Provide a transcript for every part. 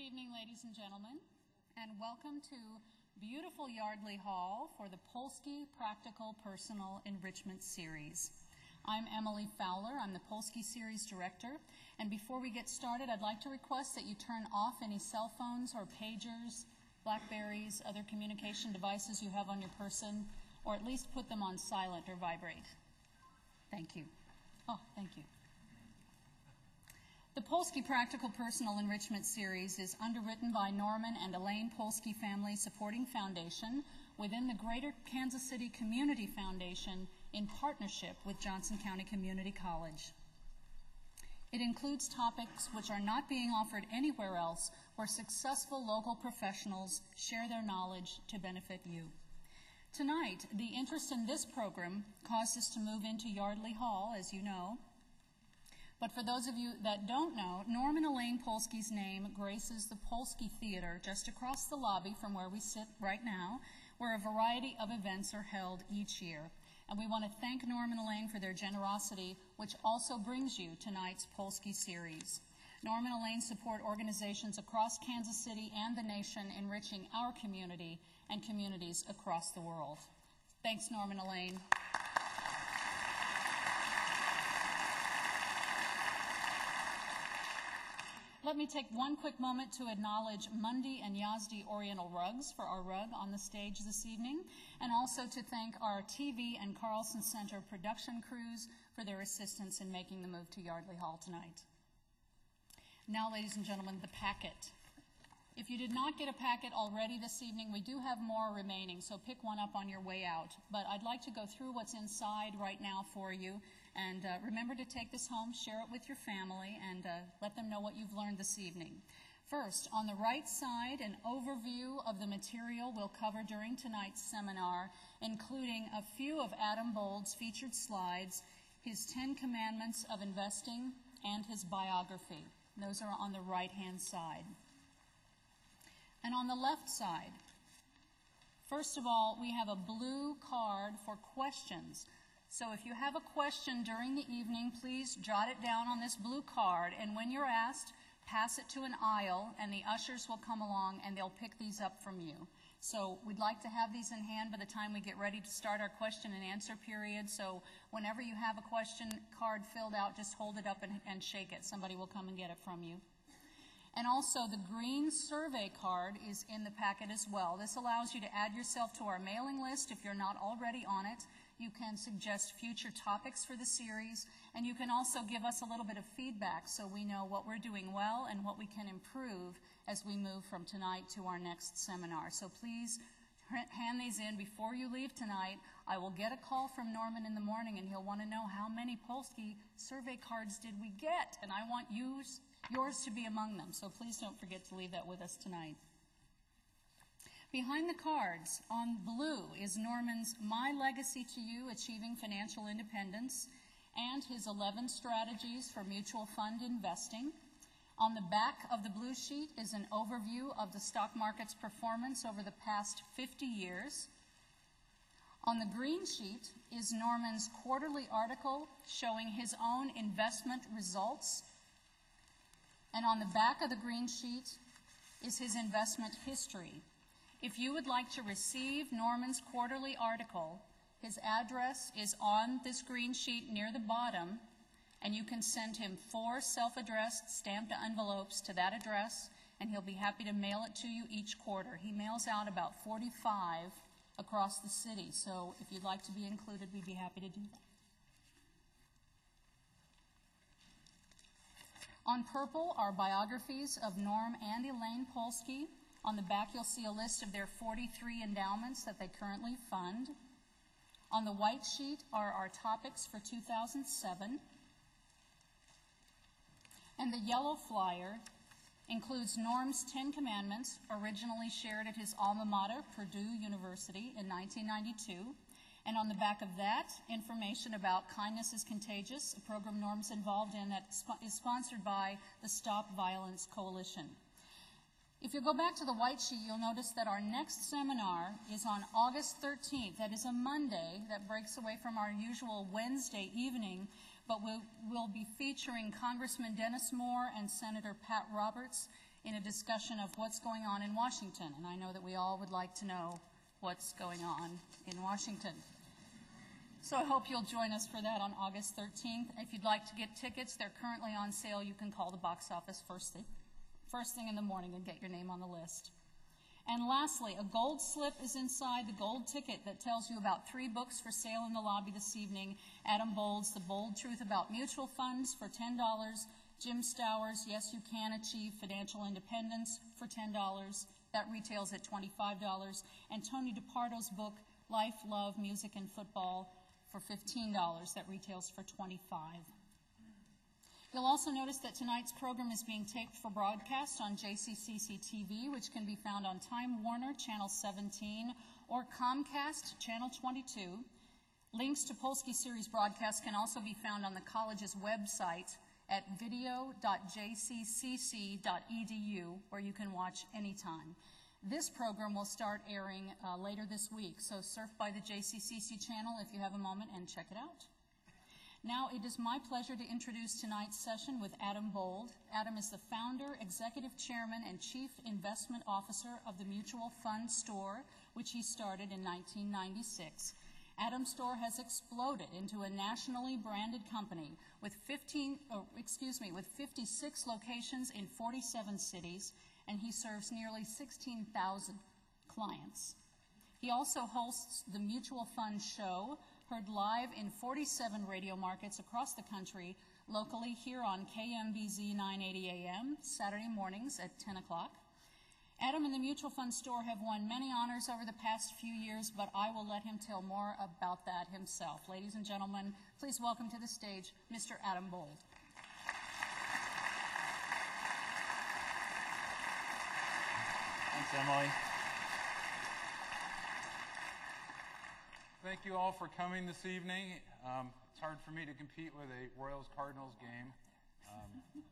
evening, ladies and gentlemen, and welcome to beautiful Yardley Hall for the Polsky Practical Personal Enrichment Series. I'm Emily Fowler. I'm the Polsky Series Director. And before we get started, I'd like to request that you turn off any cell phones or pagers, Blackberries, other communication devices you have on your person, or at least put them on silent or vibrate. Thank you. Oh, thank you. The Polsky Practical Personal Enrichment Series is underwritten by Norman and Elaine Polsky Family Supporting Foundation within the Greater Kansas City Community Foundation in partnership with Johnson County Community College. It includes topics which are not being offered anywhere else where successful local professionals share their knowledge to benefit you. Tonight, the interest in this program caused us to move into Yardley Hall, as you know, but for those of you that don't know, Norman Elaine Polsky's name graces the Polsky Theater just across the lobby from where we sit right now, where a variety of events are held each year. And we want to thank Norman Elaine for their generosity, which also brings you tonight's Polsky series. Norman Elaine support organizations across Kansas City and the nation, enriching our community and communities across the world. Thanks, Norman Elaine. Let me take one quick moment to acknowledge Mundy and Yazdi Oriental Rugs for our rug on the stage this evening, and also to thank our TV and Carlsen Center production crews for their assistance in making the move to Yardley Hall tonight. Now, ladies and gentlemen, the packet. If you did not get a packet already this evening, we do have more remaining, so pick one up on your way out. But I'd like to go through what's inside right now for you. And uh, remember to take this home, share it with your family, and uh, let them know what you've learned this evening. First, on the right side, an overview of the material we'll cover during tonight's seminar, including a few of Adam Bold's featured slides, his Ten Commandments of Investing, and his biography. Those are on the right hand side. And on the left side, first of all, we have a blue card for questions. So if you have a question during the evening, please jot it down on this blue card. And when you're asked, pass it to an aisle, and the ushers will come along and they'll pick these up from you. So we'd like to have these in hand by the time we get ready to start our question and answer period. So whenever you have a question card filled out, just hold it up and, and shake it. Somebody will come and get it from you. And also, the green survey card is in the packet as well. This allows you to add yourself to our mailing list if you're not already on it. You can suggest future topics for the series, and you can also give us a little bit of feedback so we know what we're doing well and what we can improve as we move from tonight to our next seminar. So please hand these in before you leave tonight. I will get a call from Norman in the morning, and he'll want to know how many Polsky survey cards did we get, and I want you yours to be among them. So please don't forget to leave that with us tonight. Behind the cards on blue is Norman's My Legacy to You Achieving Financial Independence and his 11 strategies for mutual fund investing. On the back of the blue sheet is an overview of the stock market's performance over the past 50 years. On the green sheet is Norman's quarterly article showing his own investment results and on the back of the green sheet is his investment history. If you would like to receive Norman's quarterly article, his address is on this green sheet near the bottom, and you can send him four self addressed stamped envelopes to that address, and he'll be happy to mail it to you each quarter. He mails out about 45 across the city, so if you'd like to be included, we'd be happy to do that. On purple are biographies of Norm and Elaine Polsky. On the back, you'll see a list of their 43 endowments that they currently fund. On the white sheet are our topics for 2007. And the yellow flyer includes Norm's Ten Commandments, originally shared at his alma mater, Purdue University, in 1992. And on the back of that, information about Kindness is Contagious, a program Norm's involved in that is sponsored by the Stop Violence Coalition. If you go back to the white sheet, you'll notice that our next seminar is on August 13th. That is a Monday that breaks away from our usual Wednesday evening, but we'll, we'll be featuring Congressman Dennis Moore and Senator Pat Roberts in a discussion of what's going on in Washington. And I know that we all would like to know what's going on in Washington. So I hope you'll join us for that on August 13th. If you'd like to get tickets, they're currently on sale. You can call the box office first thing, first thing in the morning and get your name on the list. And lastly, a gold slip is inside the gold ticket that tells you about three books for sale in the lobby this evening. Adam Bold's The Bold Truth About Mutual Funds for $10. Jim Stowers, Yes You Can Achieve Financial Independence for $10. That retails at $25. And Tony DiPardo's book, Life, Love, Music, and Football for $15. That retails for $25. You'll also notice that tonight's program is being taped for broadcast on JCCC TV, which can be found on Time Warner Channel 17 or Comcast Channel 22. Links to Polsky Series broadcasts can also be found on the college's website at video.jccc.edu, where you can watch anytime. This program will start airing uh, later this week, so surf by the JCCC channel if you have a moment and check it out. Now it is my pleasure to introduce tonight's session with Adam Bold. Adam is the founder, executive chairman, and chief investment officer of the Mutual Fund Store, which he started in 1996. Adam Store has exploded into a nationally branded company with 15, oh, excuse me, with 56 locations in 47 cities and he serves nearly 16,000 clients. He also hosts the Mutual Fund Show, heard live in 47 radio markets across the country, locally here on KMBZ 980 AM, Saturday mornings at 10 o'clock. Adam and the Mutual Fund Store have won many honors over the past few years, but I will let him tell more about that himself. Ladies and gentlemen, please welcome to the stage Mr. Adam Bold. Thanks, Emily. Thank you all for coming this evening. Um, it's hard for me to compete with a Royals Cardinals game. Um,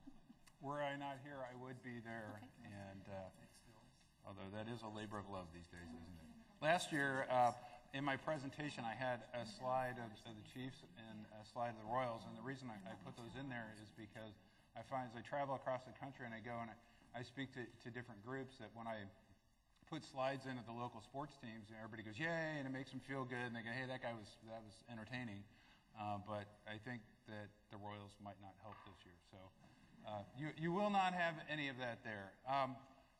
were I not here, I would be there. And uh, although that is a labor of love these days, isn't it? Last year, uh, in my presentation, I had a slide of, of, the Chiefs and a slide of the Royals. And the reason I, I, put those in there is because I find as I travel across the country and I go and I, I speak to, to different groups that when I put slides in at the local sports teams, and everybody goes, yay, and it makes them feel good, and they go, hey, that guy was, that was entertaining. Uh, but I think that the Royals might not help this year. So uh, you, you will not have any of that there. Um,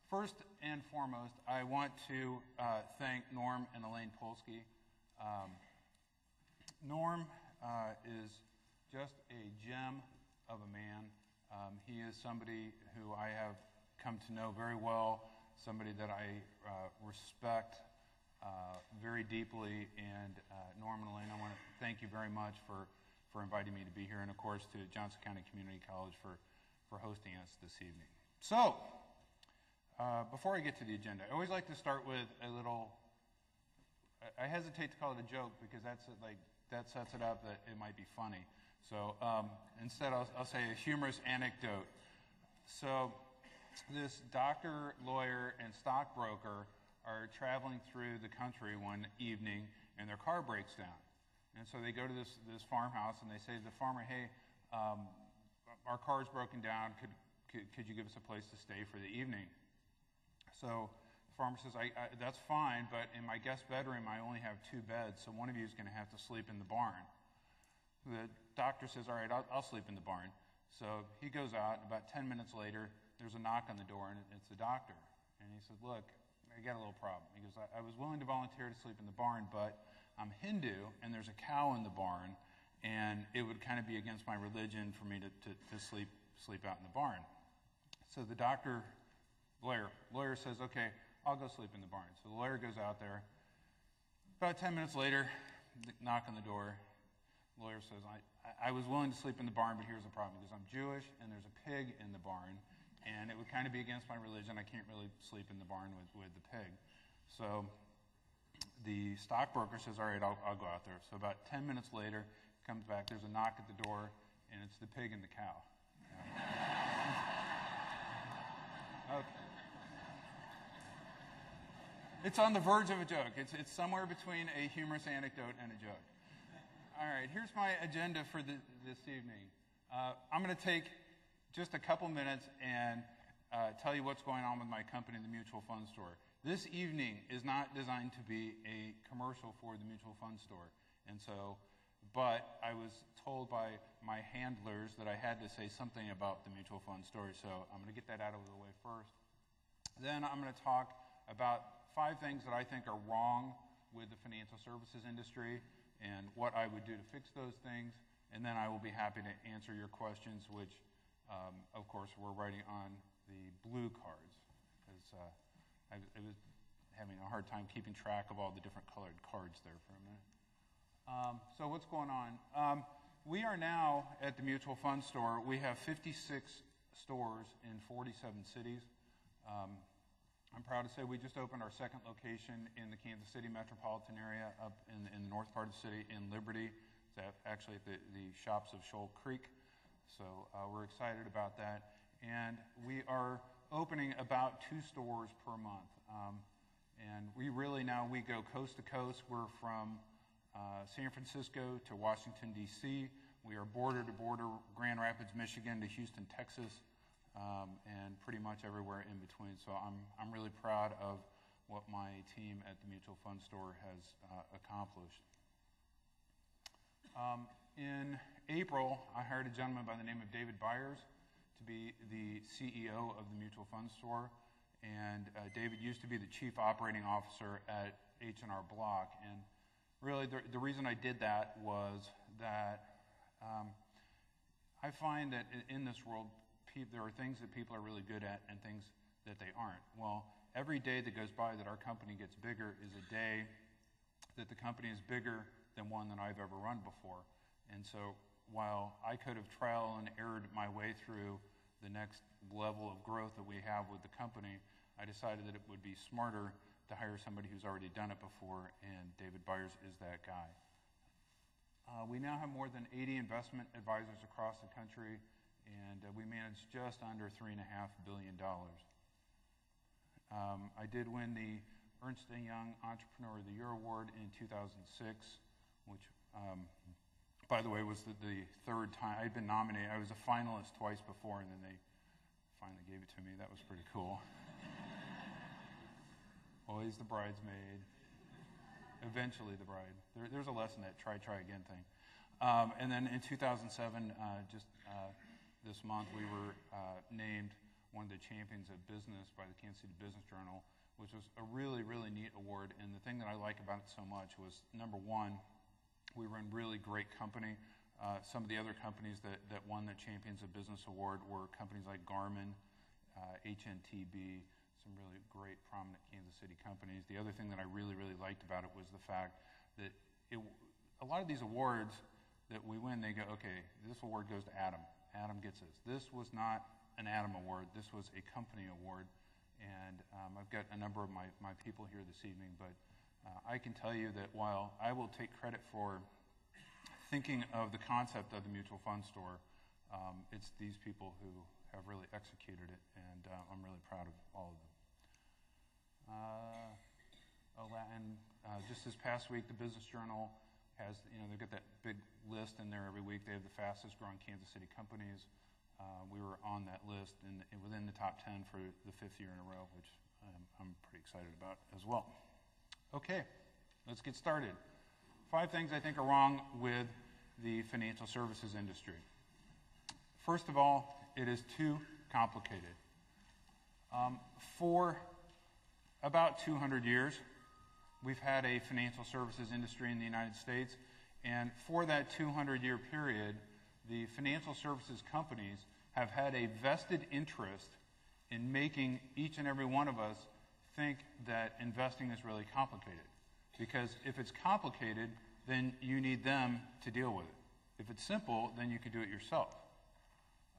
first and foremost, I want to uh, thank Norm and Elaine Polsky. Um, Norm uh, is just a gem of a man. Um, he is somebody who I have come to know very well, somebody that I uh, respect uh, very deeply. And uh, Norman Elaine, I want to thank you very much for, for inviting me to be here, and of course to Johnson County Community College for, for hosting us this evening. So, uh, before I get to the agenda, I always like to start with a little. I hesitate to call it a joke because that's like that sets it up that it might be funny. So um, instead, I'll, I'll say a humorous anecdote. So this doctor, lawyer, and stockbroker are traveling through the country one evening and their car breaks down. And so they go to this, this farmhouse and they say to the farmer, hey, um, our car's broken down. Could, could, could, you give us a place to stay for the evening? So the farmer says, I, I, that's fine, but in my guest bedroom, I only have two beds, so one of you is going to have to sleep in the barn. The doctor says, all right, I'll, I'll sleep in the barn. So he goes out. About 10 minutes later, there's a knock on the door, and it's the doctor. And he said, Look, I got a little problem. He goes, I, I was willing to volunteer to sleep in the barn, but I'm Hindu, and there's a cow in the barn, and it would kind of be against my religion for me to, to, to sleep, sleep out in the barn. So the doctor, lawyer, lawyer says, Okay, I'll go sleep in the barn. So the lawyer goes out there. About 10 minutes later, knock on the door. The lawyer says, I, I was willing to sleep in the barn, but here's the problem because I'm Jewish and there's a pig in the barn and it would kind of be against my religion. I can't really sleep in the barn with, with the pig. So the stockbroker says, All right, I'll, I'll go out there. So about 10 minutes later, comes back, there's a knock at the door, and it's the pig and the cow. okay. It's on the verge of a joke. It's, it's somewhere between a humorous anecdote and a joke. All right, here's my agenda for the, this evening. Uh, I'm going to take just a couple minutes and uh, tell you what's going on with my company, the Mutual Fund Store. This evening is not designed to be a commercial for the Mutual Fund Store. And so, but I was told by my handlers that I had to say something about the Mutual Fund Store. So I'm going to get that out of the way first. Then I'm going to talk about five things that I think are wrong with the financial services industry and what I would do to fix those things. And then I will be happy to answer your questions, which, um, of course, we're writing on the blue cards. Because uh, I, I was having a hard time keeping track of all the different colored cards there for a minute. Um, so what's going on? Um, we are now at the Mutual Fund Store. We have 56 stores in 47 cities. Um, I'm proud to say we just opened our second location in the Kansas City metropolitan area up in, in the north part of the city in Liberty. It's actually at the, the shops of Shoal Creek. So uh, we're excited about that. And we are opening about two stores per month. Um, and we really now, we go coast to coast. We're from uh, San Francisco to Washington, D.C. We are border to border, Grand Rapids, Michigan to Houston, Texas um, and pretty much everywhere in between. So I'm, I'm really proud of what my team at the Mutual Fund Store has uh, accomplished. Um, in April, I hired a gentleman by the name of David Byers to be the CEO of the Mutual Fund Store. And uh, David used to be the chief operating officer at H&R Block. And really, the, the reason I did that was that um, I find that in this world, there are things that people are really good at and things that they aren't. Well, every day that goes by that our company gets bigger is a day that the company is bigger than one that I've ever run before. And so while I could have trial and errored my way through the next level of growth that we have with the company, I decided that it would be smarter to hire somebody who's already done it before, and David Byers is that guy. Uh, we now have more than 80 investment advisors across the country and uh, we manage just under $3.5 billion. Um, I did win the Ernst & Young Entrepreneur of the Year Award in 2006, which, um, by the way, was the, the, third time I'd been nominated. I was a finalist twice before, and then they finally gave it to me. That was pretty cool. Always the bridesmaid. Eventually the bride. There, there's a lesson that try, try again thing. Um, and then in 2007, uh, just uh, this month, we were uh, named one of the champions of business by the Kansas City Business Journal, which was a really, really neat award. And the thing that I like about it so much was number one, we were in really great company. Uh, some of the other companies that, that won the Champions of Business Award were companies like Garmin, uh, HNTB, some really great, prominent Kansas City companies. The other thing that I really, really liked about it was the fact that it, a lot of these awards that we win, they go, okay, this award goes to Adam. Adam gets this. This was not an Adam Award. This was a company award. And um, I've got a number of my, my people here this evening, but uh, I can tell you that while I will take credit for thinking of the concept of the mutual fund store, um, it's these people who have really executed it, and uh, I'm really proud of all of them. Uh, and uh, just this past week, the Business Journal has, you know, they've got that big list in there every week. They have the fastest growing Kansas City companies. Uh, we were on that list and, within the top 10 for the fifth year in a row, which um, I'm pretty excited about as well. Okay, let's get started. Five things I think are wrong with the financial services industry. First of all, it is too complicated. Um, for about 200 years, we've had a financial services industry in the United States, and for that 200 year period, the financial services companies have had a vested interest in making each and every one of us think that investing is really complicated. Because if it's complicated, then you need them to deal with it. If it's simple, then you can do it yourself.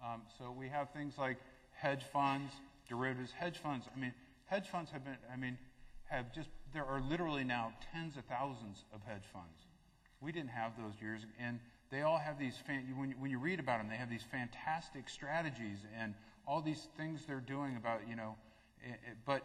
Um, so we have things like hedge funds, derivatives. Hedge funds, I mean, hedge funds have been, I mean, have just, there are literally now tens of thousands of hedge funds. We didn't have those years, and they all have these, fan, when, when you read about them, they have these fantastic strategies and all these things they're doing about, you know, it, it, but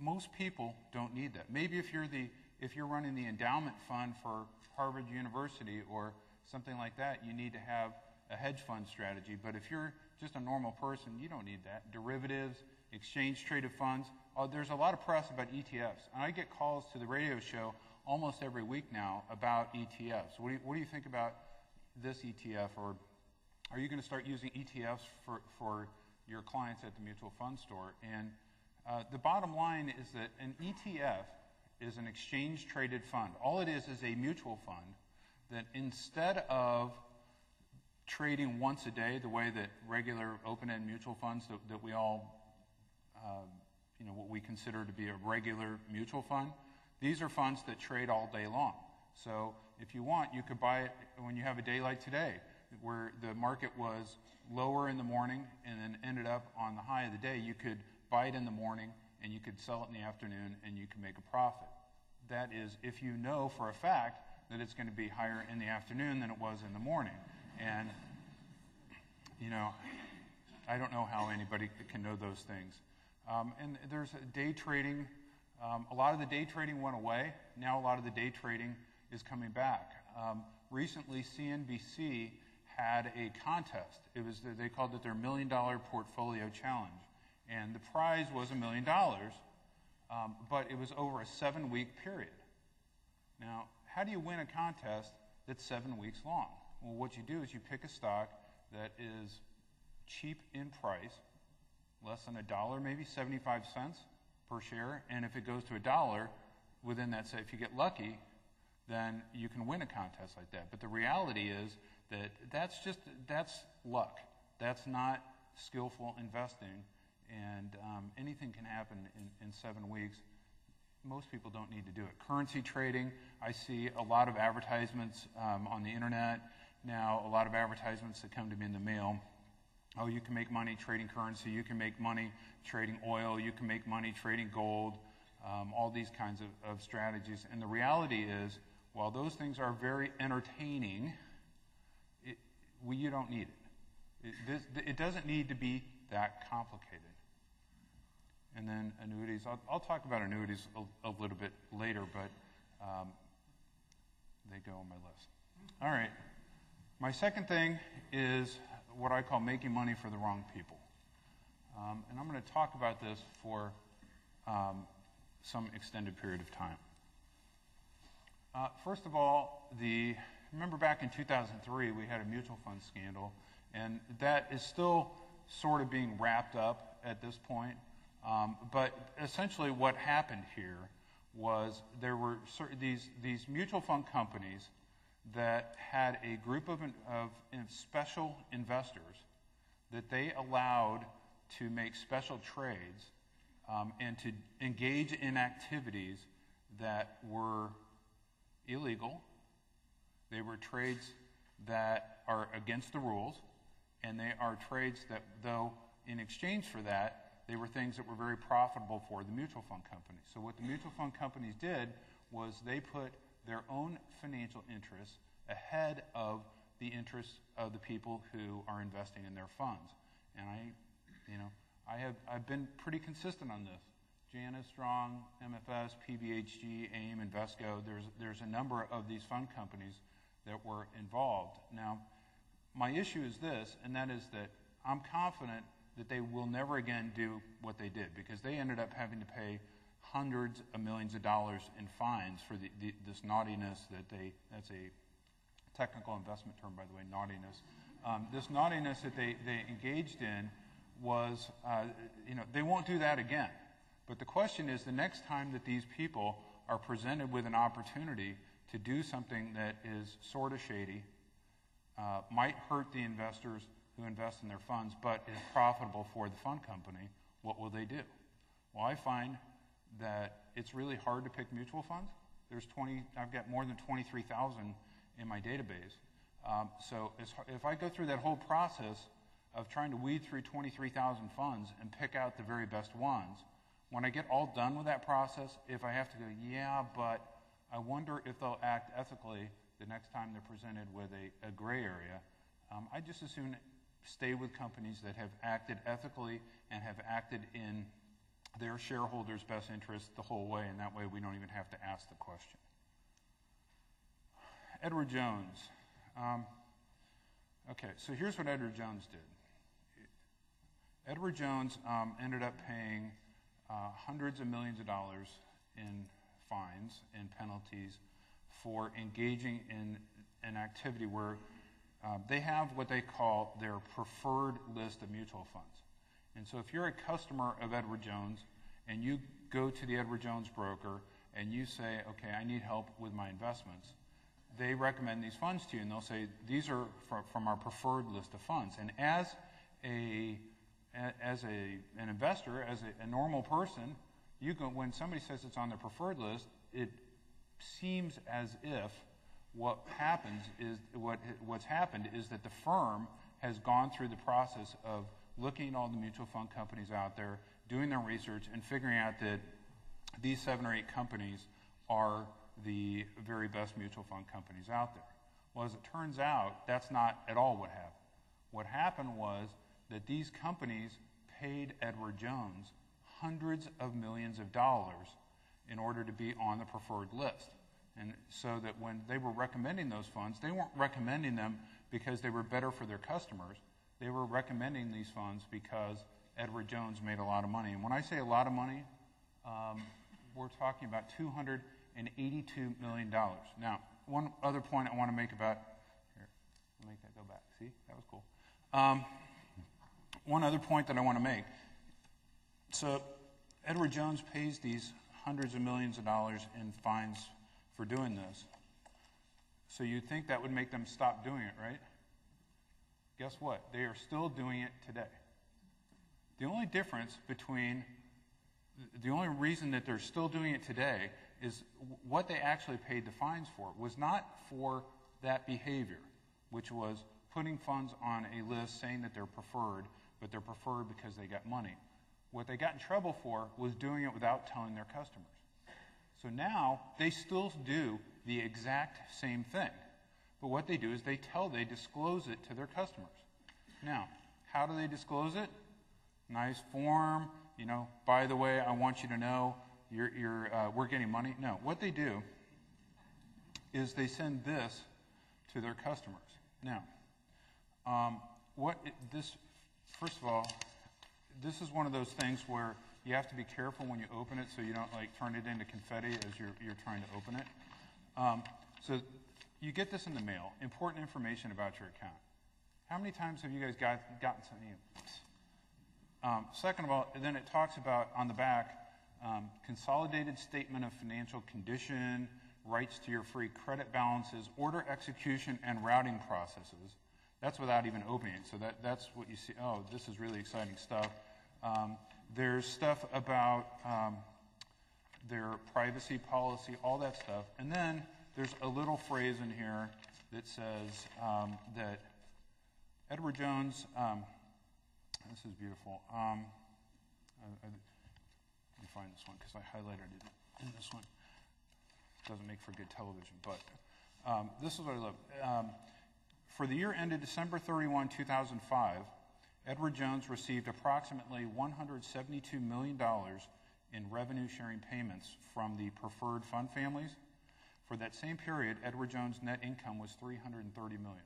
most people don't need that. Maybe if you're the, if you're running the endowment fund for Harvard University or something like that, you need to have a hedge fund strategy. But if you're just a normal person, you don't need that. Derivatives, exchange traded funds. Uh, there's a lot of press about ETFs. And I get calls to the radio show almost every week now about ETFs. What do you, what do you think about this ETF? Or are you going to start using ETFs for, for your clients at the mutual fund store? And uh, the bottom line is that an ETF is an exchange traded fund. All it is is a mutual fund that instead of trading once a day, the way that regular open-end mutual funds that, that we all, uh, you know, what we consider to be a regular mutual fund, these are funds that trade all day long. So if you want, you could buy it when you have a day like today, where the market was lower in the morning and then ended up on the high of the day. You could buy it in the morning and you could sell it in the afternoon and you can make a profit. That is, if you know for a fact that it's going to be higher in the afternoon than it was in the morning. And, you know, I don't know how anybody can know those things. Um, and there's day trading. Um, a lot of the day trading went away. Now a lot of the day trading is coming back. Um, recently, CNBC had a contest. It was they called it their Million Dollar Portfolio Challenge, and the prize was a million dollars, um, but it was over a seven-week period. Now, how do you win a contest that's seven weeks long? Well, what you do is you pick a stock that is cheap in price, less than a dollar, maybe 75 cents per share, and if it goes to a dollar within that, say, if you get lucky, then you can win a contest like that. But the reality is that that's just that's luck. That's not skillful investing, and um, anything can happen in, in seven weeks. Most people don't need to do it. Currency trading, I see a lot of advertisements um, on the internet now, a lot of advertisements that come to me in the mail. Oh, you can make money trading currency. You can make money trading oil. You can make money trading gold. Um, all these kinds of, of strategies. And the reality is, while those things are very entertaining, it, we, you don't need it. It, this, it doesn't need to be that complicated. And then annuities. I'll, I'll talk about annuities a, a, little bit later, but um, they go on my list. All right. My second thing is what I call making money for the wrong people. Um, and I'm going to talk about this for um, some extended period of time. Uh, first of all, the remember back in 2003 we had a mutual fund scandal, and that is still sort of being wrapped up at this point. Um, but essentially, what happened here was there were certain, these these mutual fund companies that had a group of, of special investors that they allowed to make special trades um, and to engage in activities that were illegal. They were trades that are against the rules, and they are trades that, though in exchange for that, they were things that were very profitable for the mutual fund companies. So, what the mutual fund companies did was they put their own financial interests ahead of the interests of the people who are investing in their funds. And I, you know, I have I've been pretty consistent on this. Janus Strong, MFS, PBHG, AIM, Invesco. There's there's a number of these fund companies that were involved. Now, my issue is this, and that is that I'm confident that they will never again do what they did because they ended up having to pay hundreds of millions of dollars in fines for the, the, this naughtiness that they, that's a technical investment term, by the way, naughtiness. Um, this naughtiness that they, they engaged in was, uh, you know, they won't do that again. But the question is the next time that these people are presented with an opportunity to do something that is sort of shady, uh, might hurt the investors who invest in their funds, but is profitable for the fund company, what will they do? Well, I find that it's really hard to pick mutual funds. There's 20, I've got more than 23,000 in my database. Um, so if I go through that whole process of trying to weed through 23,000 funds and pick out the very best ones, when I get all done with that process, if I have to go, yeah, but I wonder if they'll act ethically the next time they're presented with a, a gray area, um, I just as soon stay with companies that have acted ethically and have acted in their shareholders' best interest the whole way, and that way we don't even have to ask the question. Edward Jones. Um, Okay, so here's what Edward Jones did. Edward Jones um, ended up paying uh, hundreds of millions of dollars in fines and penalties for engaging in an activity where uh, they have what they call their preferred list of mutual funds. And so if you're a customer of Edward Jones and you go to the Edward Jones broker and you say, okay, I need help with my investments, they recommend these funds to you and they'll say, these are from our preferred list of funds. And as a as a, an investor, as a, a normal person, you go, when somebody says it's on their preferred list, it seems as if what happens is what what's happened is that the firm has gone through the process of looking at all the mutual fund companies out there, doing their research, and figuring out that these seven or eight companies are the very best mutual fund companies out there. Well, as it turns out, that's not at all what happened. What happened was that these companies paid Edward Jones hundreds of millions of dollars in order to be on the preferred list. And so that when they were recommending those funds, they weren't recommending them because they were better for their customers. They were recommending these funds because Edward Jones made a lot of money. And when I say a lot of money, um, we're talking about $282 million. Now, one other point I want to make about here, make that go back. See, that was cool. Um, one other point that I want to make. So, Edward Jones pays these hundreds of millions of dollars in fines for doing this. So, you'd think that would make them stop doing it, right? Guess what? They are still doing it today. The only difference between the only reason that they're still doing it today is what they actually paid the fines for was not for that behavior, which was putting funds on a list saying that they're preferred but they're preferred because they got money. What they got in trouble for was doing it without telling their customers. So now they still do the exact same thing. But what they do is they tell, they disclose it to their customers. Now, how do they disclose it? Nice form, you know, by the way, I want you to know you're, you're, uh, we're getting money. No, what they do is they send this to their customers. Now, um, what this first of all, this is one of those things where you have to be careful when you open it so you don't like turn it into confetti as you're, you're trying to open it. Um, so you get this in the mail, important information about your account. How many times have you guys got, gotten something? Um, second of all, then it talks about on the back, um, consolidated statement of financial condition, rights to your free credit balances, order execution and routing processes. That's without even opening it. So that, that's what you see. Oh, this is really exciting stuff. Um, there's stuff about um, their privacy policy, all that stuff. And then there's a little phrase in here that says um, that Edward Jones, um, this is beautiful. Um, I, I, let me find this one because I highlighted it in this one. Doesn't make for good television, but um, this is what I love. For the year ended December 31, 2005, Edward Jones received approximately $172 million in revenue sharing payments from the preferred fund families. For that same period, Edward Jones' net income was $330 million.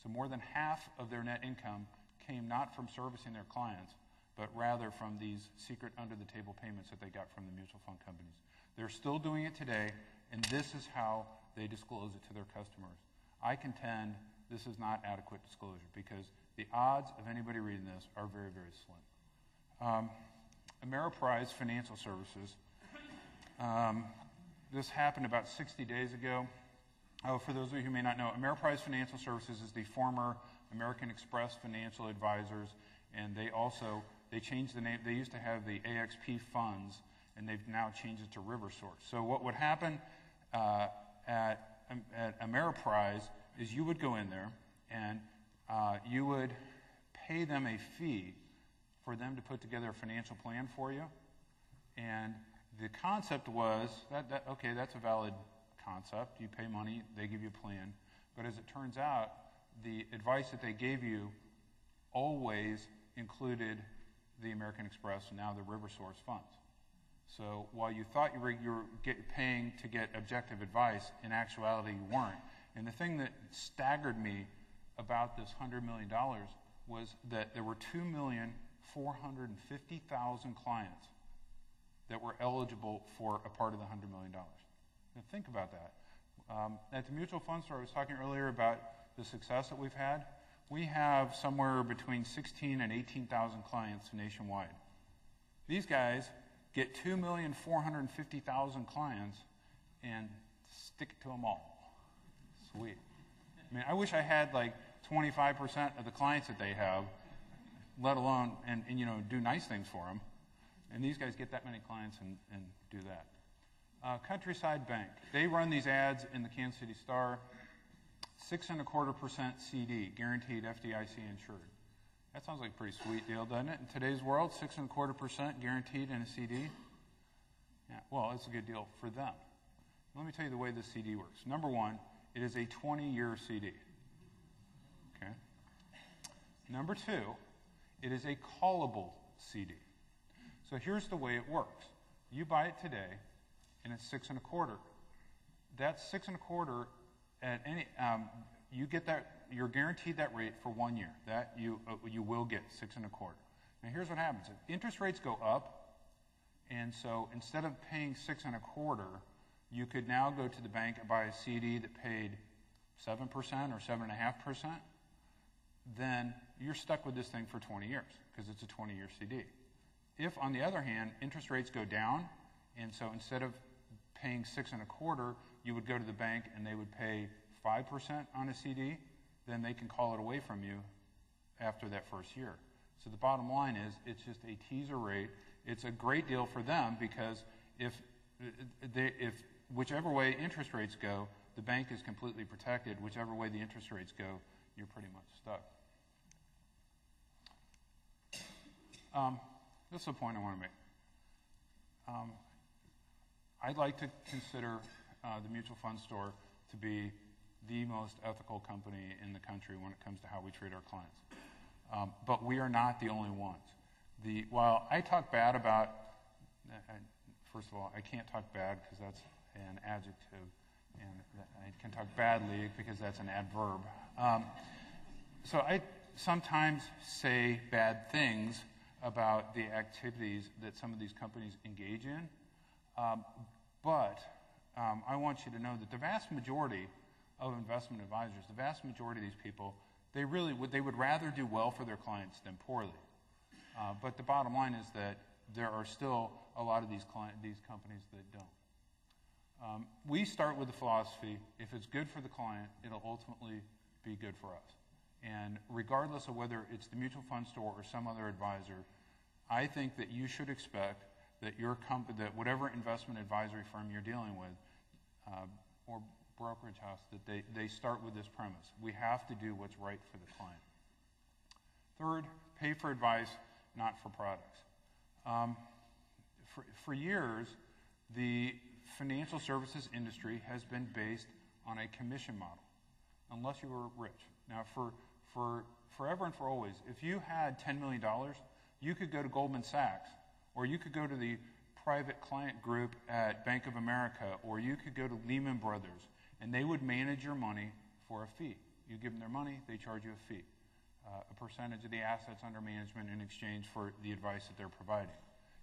So more than half of their net income came not from servicing their clients, but rather from these secret under the table payments that they got from the mutual fund companies. They're still doing it today, and this is how they disclose it to their customers. I contend this is not adequate disclosure because the odds of anybody reading this are very, very slim. Um, Ameriprise Financial Services. Um, this happened about 60 days ago. Oh, for those of you who may not know, Ameriprise Financial Services is the former American Express Financial Advisors, and they also they changed the name. They used to have the AXP funds, and they've now changed it to RiverSource. So what would happen uh, at, at Ameriprise is you would go in there and uh, you would pay them a fee for them to put together a financial plan for you. And the concept was that, that okay, that's a valid concept. You pay money, they give you a plan. But as it turns out, the advice that they gave you always included the American Express, and now the RiverSource funds. So while you thought you were, you were get, paying to get objective advice, in actuality you weren't. And the thing that staggered me about this $100 million was that there were 2,450,000 clients that were eligible for a part of the $100 million. Now think about that. Um, at the mutual fund store, I was talking earlier about the success that we've had. We have somewhere between 16 and 18,000 clients nationwide. These guys get 2,450,000 clients and stick to them all. Sweet. I mean, I wish I had like 25% of the clients that they have, let alone, and, and you know, do nice things for them. And these guys get that many clients and, and do that. Uh, Countryside Bank, they run these ads in the Kansas City Star. Six and a quarter percent CD, guaranteed FDIC insured. That sounds like a pretty sweet deal, doesn't it? In today's world, six and a quarter percent guaranteed in a CD. Yeah, well, it's a good deal for them. Let me tell you the way this CD works. Number one, it is a 20 year CD. Number two, it is a callable CD. So here's the way it works you buy it today, and it's six and a quarter. That's six and a quarter at any, um, you get that, you're guaranteed that rate for one year. That you, uh, you will get six and a quarter. Now here's what happens. If interest rates go up, and so instead of paying six and a quarter, you could now go to the bank and buy a CD that paid 7% or 7.5%, then you're stuck with this thing for 20 years because it's a 20 year CD. If, on the other hand, interest rates go down, and so instead of paying six and a quarter, you would go to the bank and they would pay 5% on a CD, then they can call it away from you after that first year. So the bottom line is it's just a teaser rate. It's a great deal for them because if, they, if whichever way interest rates go, the bank is completely protected. Whichever way the interest rates go, you're pretty much stuck. Um, this is a point I want to make. Um, I'd like to consider uh, the mutual fund store to be the most ethical company in the country when it comes to how we treat our clients. Um, but we are not the only ones. The, while I talk bad about, uh, first of all, I can't talk bad because that's an adjective, and I can talk badly because that's an adverb. Um, so I sometimes say bad things about the activities that some of these companies engage in, um, but um, I want you to know that the vast majority of investment advisors, the vast majority of these people, they really would, they would rather do well for their clients than poorly. Uh, but the bottom line is that there are still a lot of these, client, these companies that don't. Um, we start with the philosophy if it's good for the client, it'll ultimately be good for us. And regardless of whether it's the mutual fund store or some other advisor, I think that you should expect that your company, that whatever investment advisory firm you're dealing with, uh, or brokerage house, that they, they start with this premise. We have to do what's right for the client. Third, pay for advice, not for products. Um, for, for years, the financial services industry has been based on a commission model, unless you were rich. Now, for, for forever and for always, if you had $10 million, you could go to Goldman Sachs or you could go to the private client group at Bank of America, or you could go to Lehman Brothers, and they would manage your money for a fee. You give them their money, they charge you a fee, uh, a percentage of the assets under management in exchange for the advice that they're providing.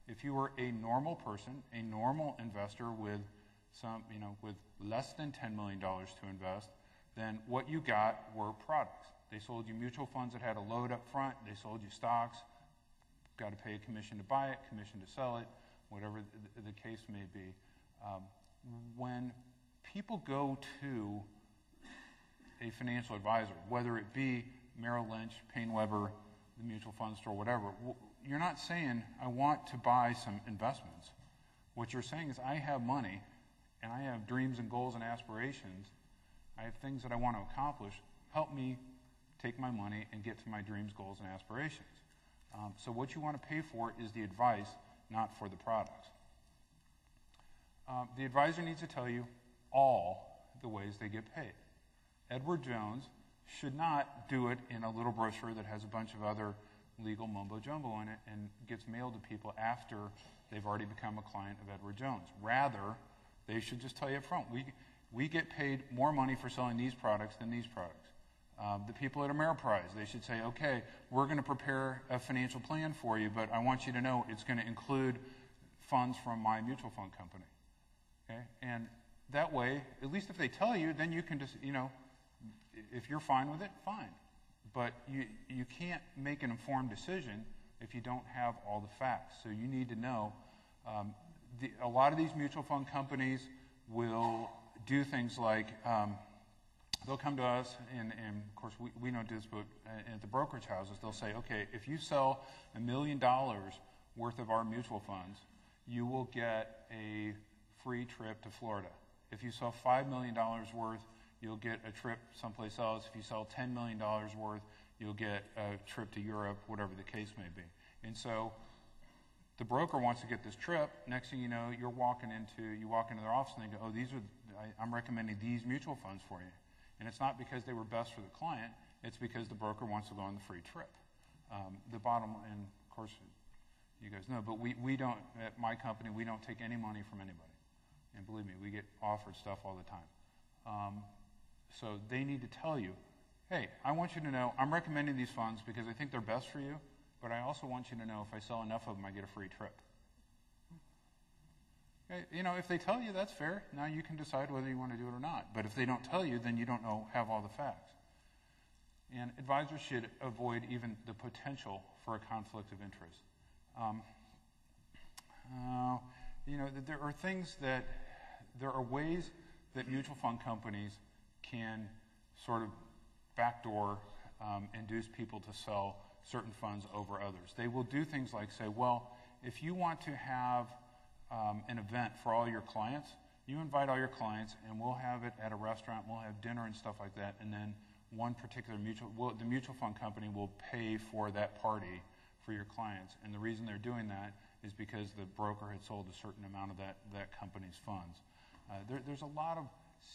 If you were a normal person, a normal investor with some, you know, with less than $10 million to invest, then what you got were products. They sold you mutual funds that had a load up front, they sold you stocks, got to pay a commission to buy it, commission to sell it, whatever the, the case may be. Um, when people go to a financial advisor, whether it be Merrill Lynch, PaineWebber, the mutual fund store, whatever, you're not saying, I want to buy some investments. What you're saying is, I have money and I have dreams and goals and aspirations. I have things that I want to accomplish. Help me take my money and get to my dreams, goals, and aspirations. Um, so what you want to pay for is the advice, not for the product. Um, the advisor needs to tell you all the ways they get paid. Edward Jones should not do it in a little brochure that has a bunch of other legal mumbo jumbo in it and gets mailed to people after they've already become a client of Edward Jones. Rather, they should just tell you up front we, we get paid more money for selling these products than these products. Um, the people at Ameriprise, they should say, okay, we're going to prepare a financial plan for you, but I want you to know it's going to include funds from my mutual fund company. Okay? And that way, at least if they tell you, then you can just, you know, if you're fine with it, fine. But you, you can't make an informed decision if you don't have all the facts. So you need to know. Um, the, a lot of these mutual fund companies will do things like um, they'll come to us, and, and of course we, we don't do this, but at the brokerage houses, they'll say, okay, if you sell a million dollars worth of our mutual funds, you will get a free trip to Florida. If you sell $5 million worth, you'll get a trip someplace else. If you sell $10 million worth, you'll get a trip to Europe, whatever the case may be. And so the broker wants to get this trip. Next thing you know, you're walking into you walk into their office and they go, "Oh, these are I, I'm recommending these mutual funds for you." And it's not because they were best for the client. It's because the broker wants to go on the free trip. Um, the bottom, and of course, you guys know, but we, we don't at my company we don't take any money from anybody. And believe me, we get offered stuff all the time. Um, so they need to tell you, hey, I want you to know I'm recommending these funds because I think they're best for you, but I also want you to know if I sell enough of them, I get a free trip. Okay, you know, if they tell you, that's fair. Now you can decide whether you want to do it or not. But if they don't tell you, then you don't know have all the facts. And advisors should avoid even the potential for a conflict of interest. Um, uh, you know, there are things that there are ways that mutual fund companies can sort of backdoor um, induce people to sell certain funds over others. They will do things like say, well, if you want to have um, an event for all your clients, you invite all your clients, and we'll have it at a restaurant. We'll have dinner and stuff like that, and then one particular mutual, well, the mutual fund company will pay for that party for your clients. And the reason they're doing that is because the broker had sold a certain amount of that, that company's funds. Uh, there, there's a lot of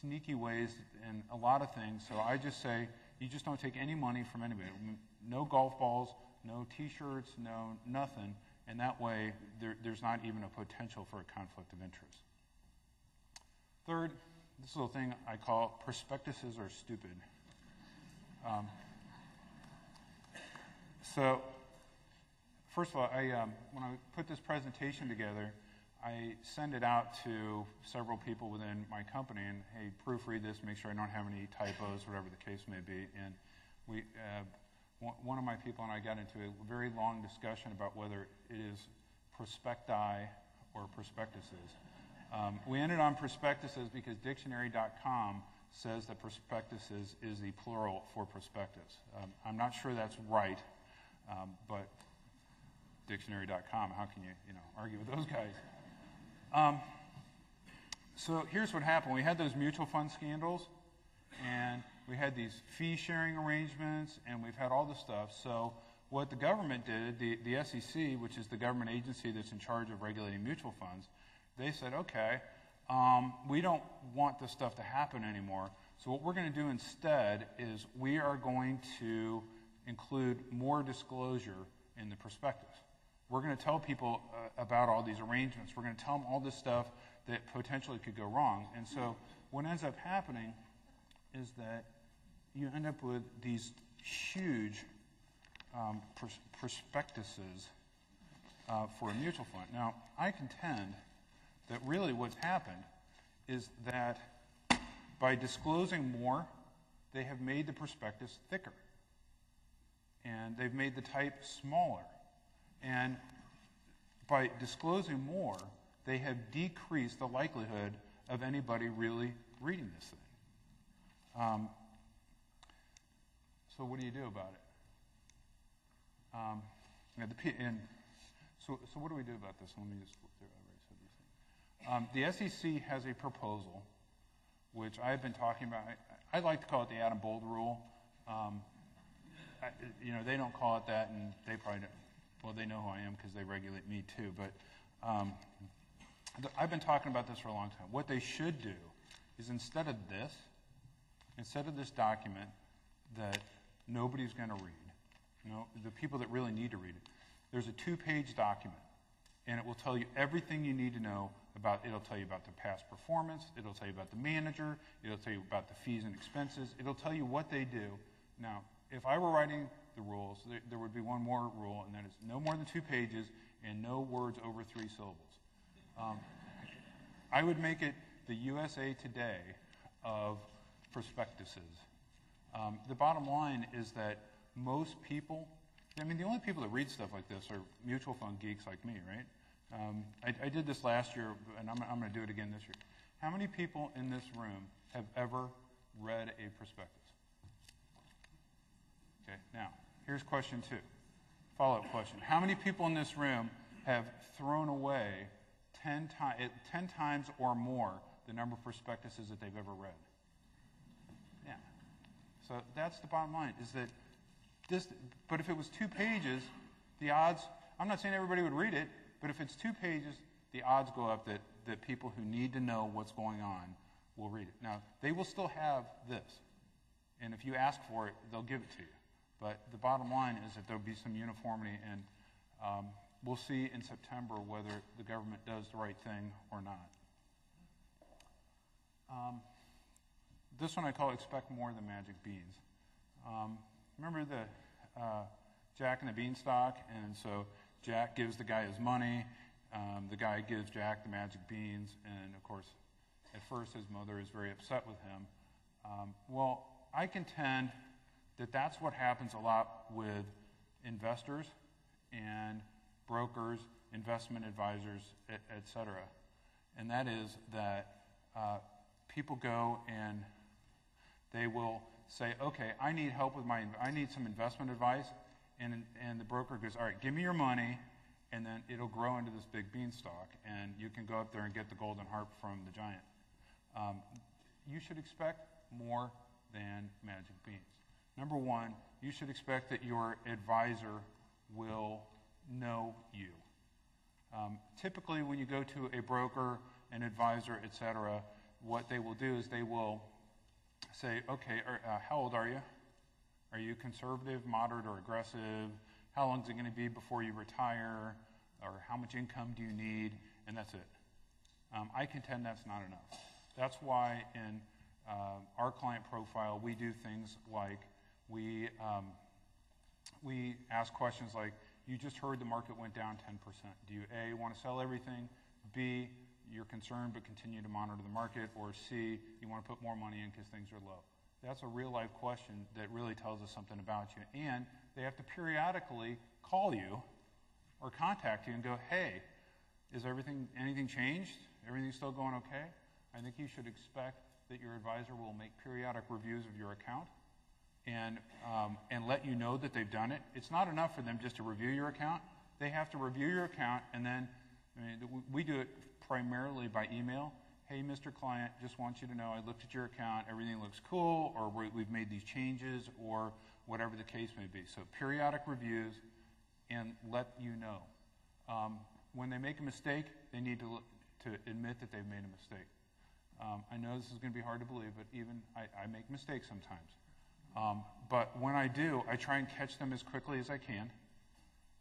sneaky ways and a lot of things. So I just say you just don't take any money from anybody. No golf balls, no T-shirts, no nothing. And that way, there, there's not even a potential for a conflict of interest. Third, this little thing I call prospectuses are stupid. Um, so, first of all, I, um, when I put this presentation together, I send it out to several people within my company and, hey, proofread this, make sure I don't have any typos, whatever the case may be. And we, uh, one of my people and I got into a very long discussion about whether it is prospecti or prospectuses. Um, we ended on prospectuses because dictionary.com says that prospectuses is the plural for prospectus. Um, I'm not sure that's right, um, but dictionary.com, how can you, you know, argue with those guys? Um, so here's what happened. We had those mutual fund scandals, and we had these fee sharing arrangements, and we've had all this stuff. So what the government did, the, the SEC, which is the government agency that's in charge of regulating mutual funds, they said, okay, um, we don't want this stuff to happen anymore. So what we're going to do instead is we are going to include more disclosure in the prospectus. We're going to tell people uh, about all these arrangements. We're going to tell them all this stuff that potentially could go wrong. And so what ends up happening is that you end up with these huge um, pros- prospectuses uh, for a mutual fund. Now, I contend that really what's happened is that by disclosing more, they have made the prospectus thicker. And they've made the type smaller. And by disclosing more, they have decreased the likelihood of anybody really reading this thing. Um, so, what do you do about it? Um, the, and so, so, what do we do about this? Let me just flip through. Um, the SEC has a proposal, which I've been talking about. I, I like to call it the Adam Bold rule. Um, I, you know, they don't call it that, and they probably don't well, they know who I am because they regulate me too. But um, I've been talking about this for a long time. What they should do is instead of this, instead of this document that nobody's going to read, you know, the people that really need to read it, there's a two-page document, and it will tell you everything you need to know about. It'll tell you about the past performance. It'll tell you about the manager. It'll tell you about the fees and expenses. It'll tell you what they do Now, if I were writing the rules, there, there would be one more rule, and that is no more than two pages and no words over three syllables. Um, I would make it the USA Today of prospectuses. Um, the bottom line is that most people, I mean, the only people that read stuff like this are mutual fund geeks like me, right? Um, I, I did this last year, and I'm, I'm going to do it again this year. How many people in this room have ever read a prospectus? Okay, now, here's question two. Follow up question. How many people in this room have thrown away 10, ti- 10 times or more the number of prospectuses that they've ever read? So that's the bottom line is that this, but if it was two pages, the odds, I'm not saying everybody would read it, but if it's two pages, the odds go up that, that people who need to know what's going on will read it. Now, they will still have this. And if you ask for it, they'll give it to you. But the bottom line is that there'll be some uniformity, and um, we'll see in September whether the government does the right thing or not. Um, this one I call Expect More Than Magic Beans. Um, remember the uh, Jack and the Beanstalk? And so Jack gives the guy his money. Um, the guy gives Jack the magic beans. And of course, at first his mother is very upset with him. Um, well, I contend that that's what happens a lot with investors and brokers, investment advisors, et, et. And that is that uh, people go and they will say, okay, I need help with my, I need some investment advice. And, and the broker goes, all right, give me your money, and then it'll grow into this big beanstalk, and you can go up there and get the golden harp from the giant. Um, you should expect more than magic beans. Number one, you should expect that your advisor will know you. Um, typically, when you go to a broker, an advisor, et cetera, what they will do is they will say, okay, are, uh, how old are you? Are you conservative, moderate, or aggressive? How long is it going to be before you retire? Or how much income do you need? And that's it. Um, I contend that's not enough. That's why in uh, our client profile, we do things like we, um, we ask questions like, you just heard the market went down 10%. Do you A, want to sell everything? B, you're concerned but continue to monitor the market? Or C, you want to put more money in because things are low? That's a real life question that really tells us something about you. And they have to periodically call you or contact you and go, hey, is everything, anything changed? Everything still going okay? I think you should expect that your advisor will make periodic reviews of your account and, um, and let you know that they've done it. It's not enough for them just to review your account. They have to review your account and then, I mean, we do it primarily by email. Hey, Mr. Client, just want you to know I looked at your account, everything looks cool, or we've made these changes, or whatever the case may be. So periodic reviews and let you know. Um, when they make a mistake, they need to, look, to admit that they've made a mistake. Um, I know this is going to be hard to believe, but even I, I make mistakes sometimes. Um, but when I do, I try and catch them as quickly as I can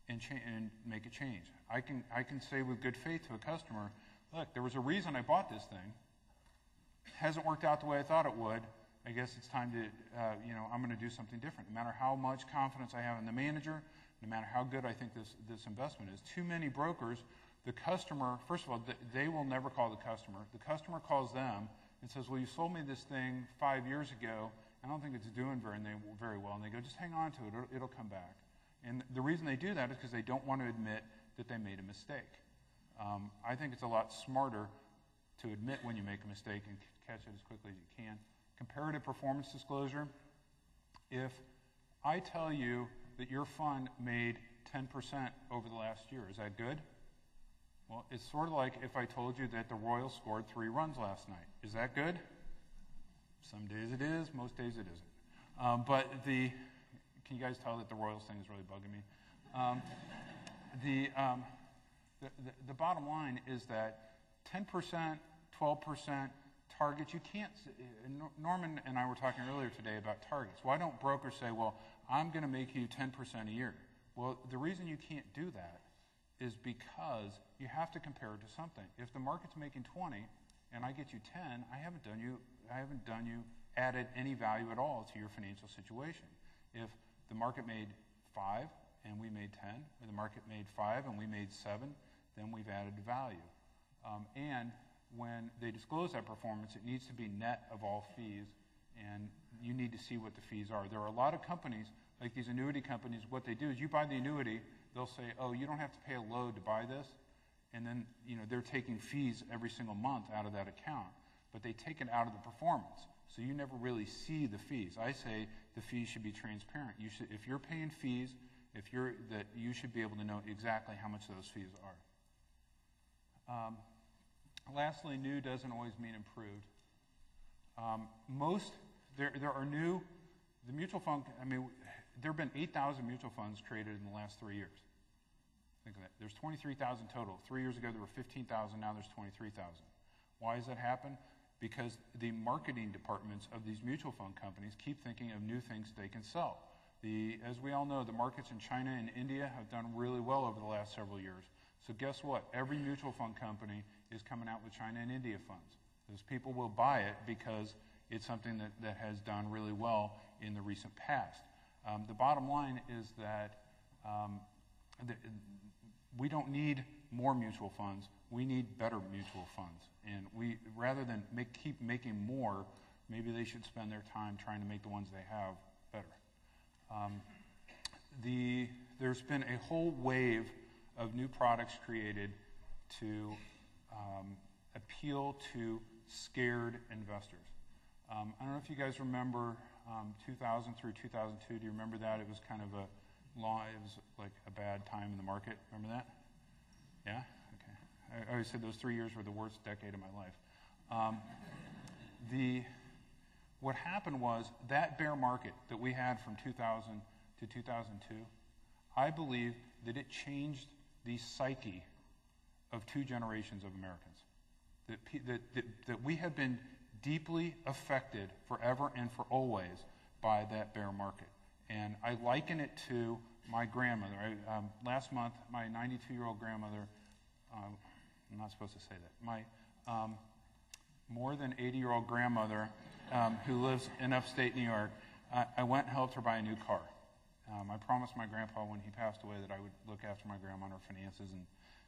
and, cha- and make a change. I can, I can say with good faith to a customer, look, there was a reason I bought this thing. It hasn't worked out the way I thought it would. I guess it's time to, uh, you know, I'm going to do something different. No matter how much confidence I have in the manager, no matter how good I think this, this investment is. Too many brokers, the customer, first of all, they will never call the customer. The customer calls them and says, well, you sold me this thing five years ago. I don't think it's doing very, very well. And they go, just hang on to it. It'll, it'll come back. And the reason they do that is because they don't want to admit that they made a mistake. Um, I think it's a lot smarter to admit when you make a mistake and catch it as quickly as you can. Comparative performance disclosure. If I tell you that your fund made 10% over the last year, is that good? Well, it's sort of like if I told you that the Royals scored three runs last night. Is that good? Some days it is, most days it isn't. Um, but the, can you guys tell that the Royals thing is really bugging me? Um, the, um, the, the, bottom line is that 10%, 12% targets, you can't, uh, Norman and I were talking earlier today about targets. Why don't brokers say, well, I'm going to make you 10% a year? Well, the reason you can't do that is because you have to compare it to something. If the market's making 20 and I get you 10, I haven't done you, I haven't done you, added any value at all to your financial situation. If the market made five and we made 10, or the market made five and we made seven, then we've added value. Um, and when they disclose that performance, it needs to be net of all fees, and you need to see what the fees are. There are a lot of companies, like these annuity companies, what they do is you buy the annuity, they'll say, oh, you don't have to pay a load to buy this, and then you know they're taking fees every single month out of that account, but they take it out of the performance, so you never really see the fees. I say the fees should be transparent. You should, if you're paying fees, if you're that you should be able to know exactly how much those fees are. Um, lastly, new doesn't always mean improved. Um, most there there are new. The mutual fund. I mean, there have been 8,000 mutual funds created in the last three years. Think of that. There's 23,000 total. Three years ago, there were 15,000. Now there's 23,000. Why does that happen? Because the marketing departments of these mutual fund companies keep thinking of new things they can sell. The, as we all know, the markets in China and India have done really well over the last several years. So guess what? Every mutual fund company is coming out with China and India funds. Those people will buy it because it's something that, that has done really well in the recent past. Um, the bottom line is that um, the, we don't need more mutual funds. We need better mutual funds. And we, rather than make, keep making more, maybe they should spend their time trying to make the ones they have better. Um, the, there's been a whole wave of new products created to um, appeal to scared investors. Um, I don't know if you guys remember um, 2000 through 2002. Do you remember that? It was kind of a long, it was like a bad time in the market. Remember that? Yeah? Okay. I, always said those three years were the worst decade of my life. Um, the, what happened was that bear market that we had from 2000 to 2002, I believe that it changed the psyche of two generations of Americans. That, that, that, that we have been deeply affected forever and for always by that bear market. And I liken it to my grandmother. I, um, last month, my 92 year old grandmother, um, I'm not supposed to say that, my um, more than 80 year old grandmother um, who lives in upstate New York, I, I, went and helped her buy a new car. Um, I promised my grandpa when he passed away that I would look after my grandma and her finances and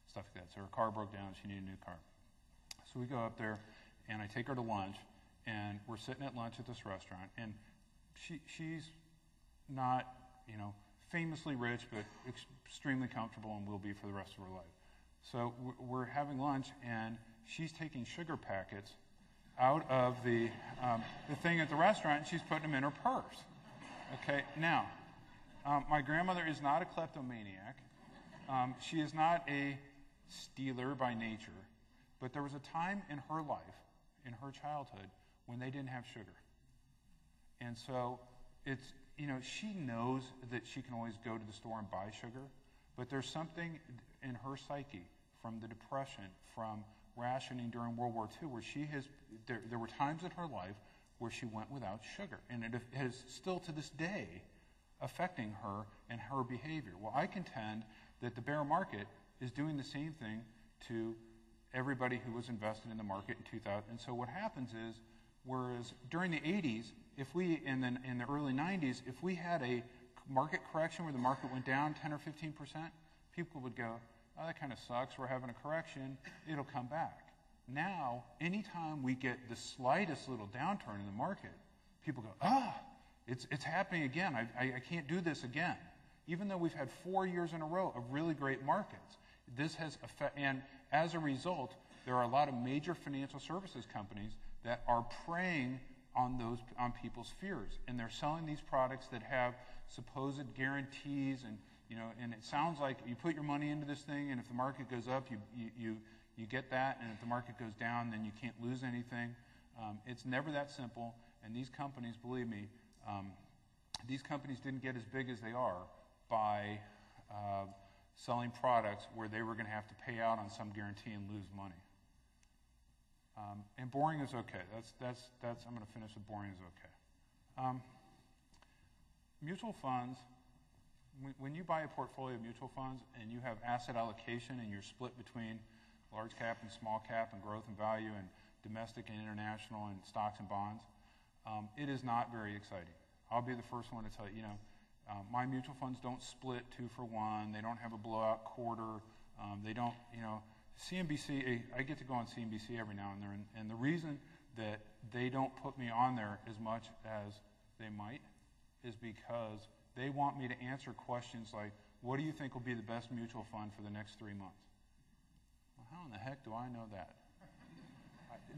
stuff like that. So her car broke down, she needed a new car. So we go up there, and I take her to lunch, and we're sitting at lunch at this restaurant, and she, she's not, you know, famously rich, but extremely comfortable and will be for the rest of her life. So we're having lunch, and she's taking sugar packets out of the, um, the thing at the restaurant, and she's putting them in her purse. Okay, now, um, my grandmother is not a kleptomaniac. Um, she is not a stealer by nature, but there was a time in her life, in her childhood, when they didn't have sugar. And so it's, you know, she knows that she can always go to the store and buy sugar, but there's something in her psyche from the Depression, from rationing during World War II, where she has, there, there were times in her life where she went without sugar. And it is still to this day affecting her and her behavior. Well, I contend that the bear market is doing the same thing to everybody who was invested in the market in 2000. And so what happens is, whereas during the 80s, if we, in the, in the early 90s, if we had a market correction where the market went down 10 or 15 percent, people would go, oh, that kind of sucks. We're having a correction. It'll come back. Now, anytime we get the slightest little downturn in the market, people go, ah, it's, it's happening again. I, I, I can't do this again. Even though we've had four years in a row of really great markets, this has affected, and as a result, there are a lot of major financial services companies that are preying on those on people's fears, and they're selling these products that have supposed guarantees, and you know, and it sounds like you put your money into this thing, and if the market goes up, you you you, you get that, and if the market goes down, then you can't lose anything. Um, it's never that simple, and these companies, believe me, um, these companies didn't get as big as they are by uh, selling products where they were going to have to pay out on some guarantee and lose money. Um, and boring is okay. That's, that's, that's, I'm going to finish with boring is okay. Um, mutual funds, when you buy a portfolio of mutual funds and you have asset allocation and you're split between large cap and small cap and growth and value and domestic and international and stocks and bonds, um, it is not very exciting. I'll be the first one to tell you, you know, Um, my mutual funds don't split two for one. They don't have a blowout quarter. Um, they don't, you know, CNBC, eh, I get to go on CNBC every now and then, and the reason that they don't put me on there as much as they might is because they want me to answer questions like, what do you think will be the best mutual fund for the next three months? Well, how in the heck do I know that?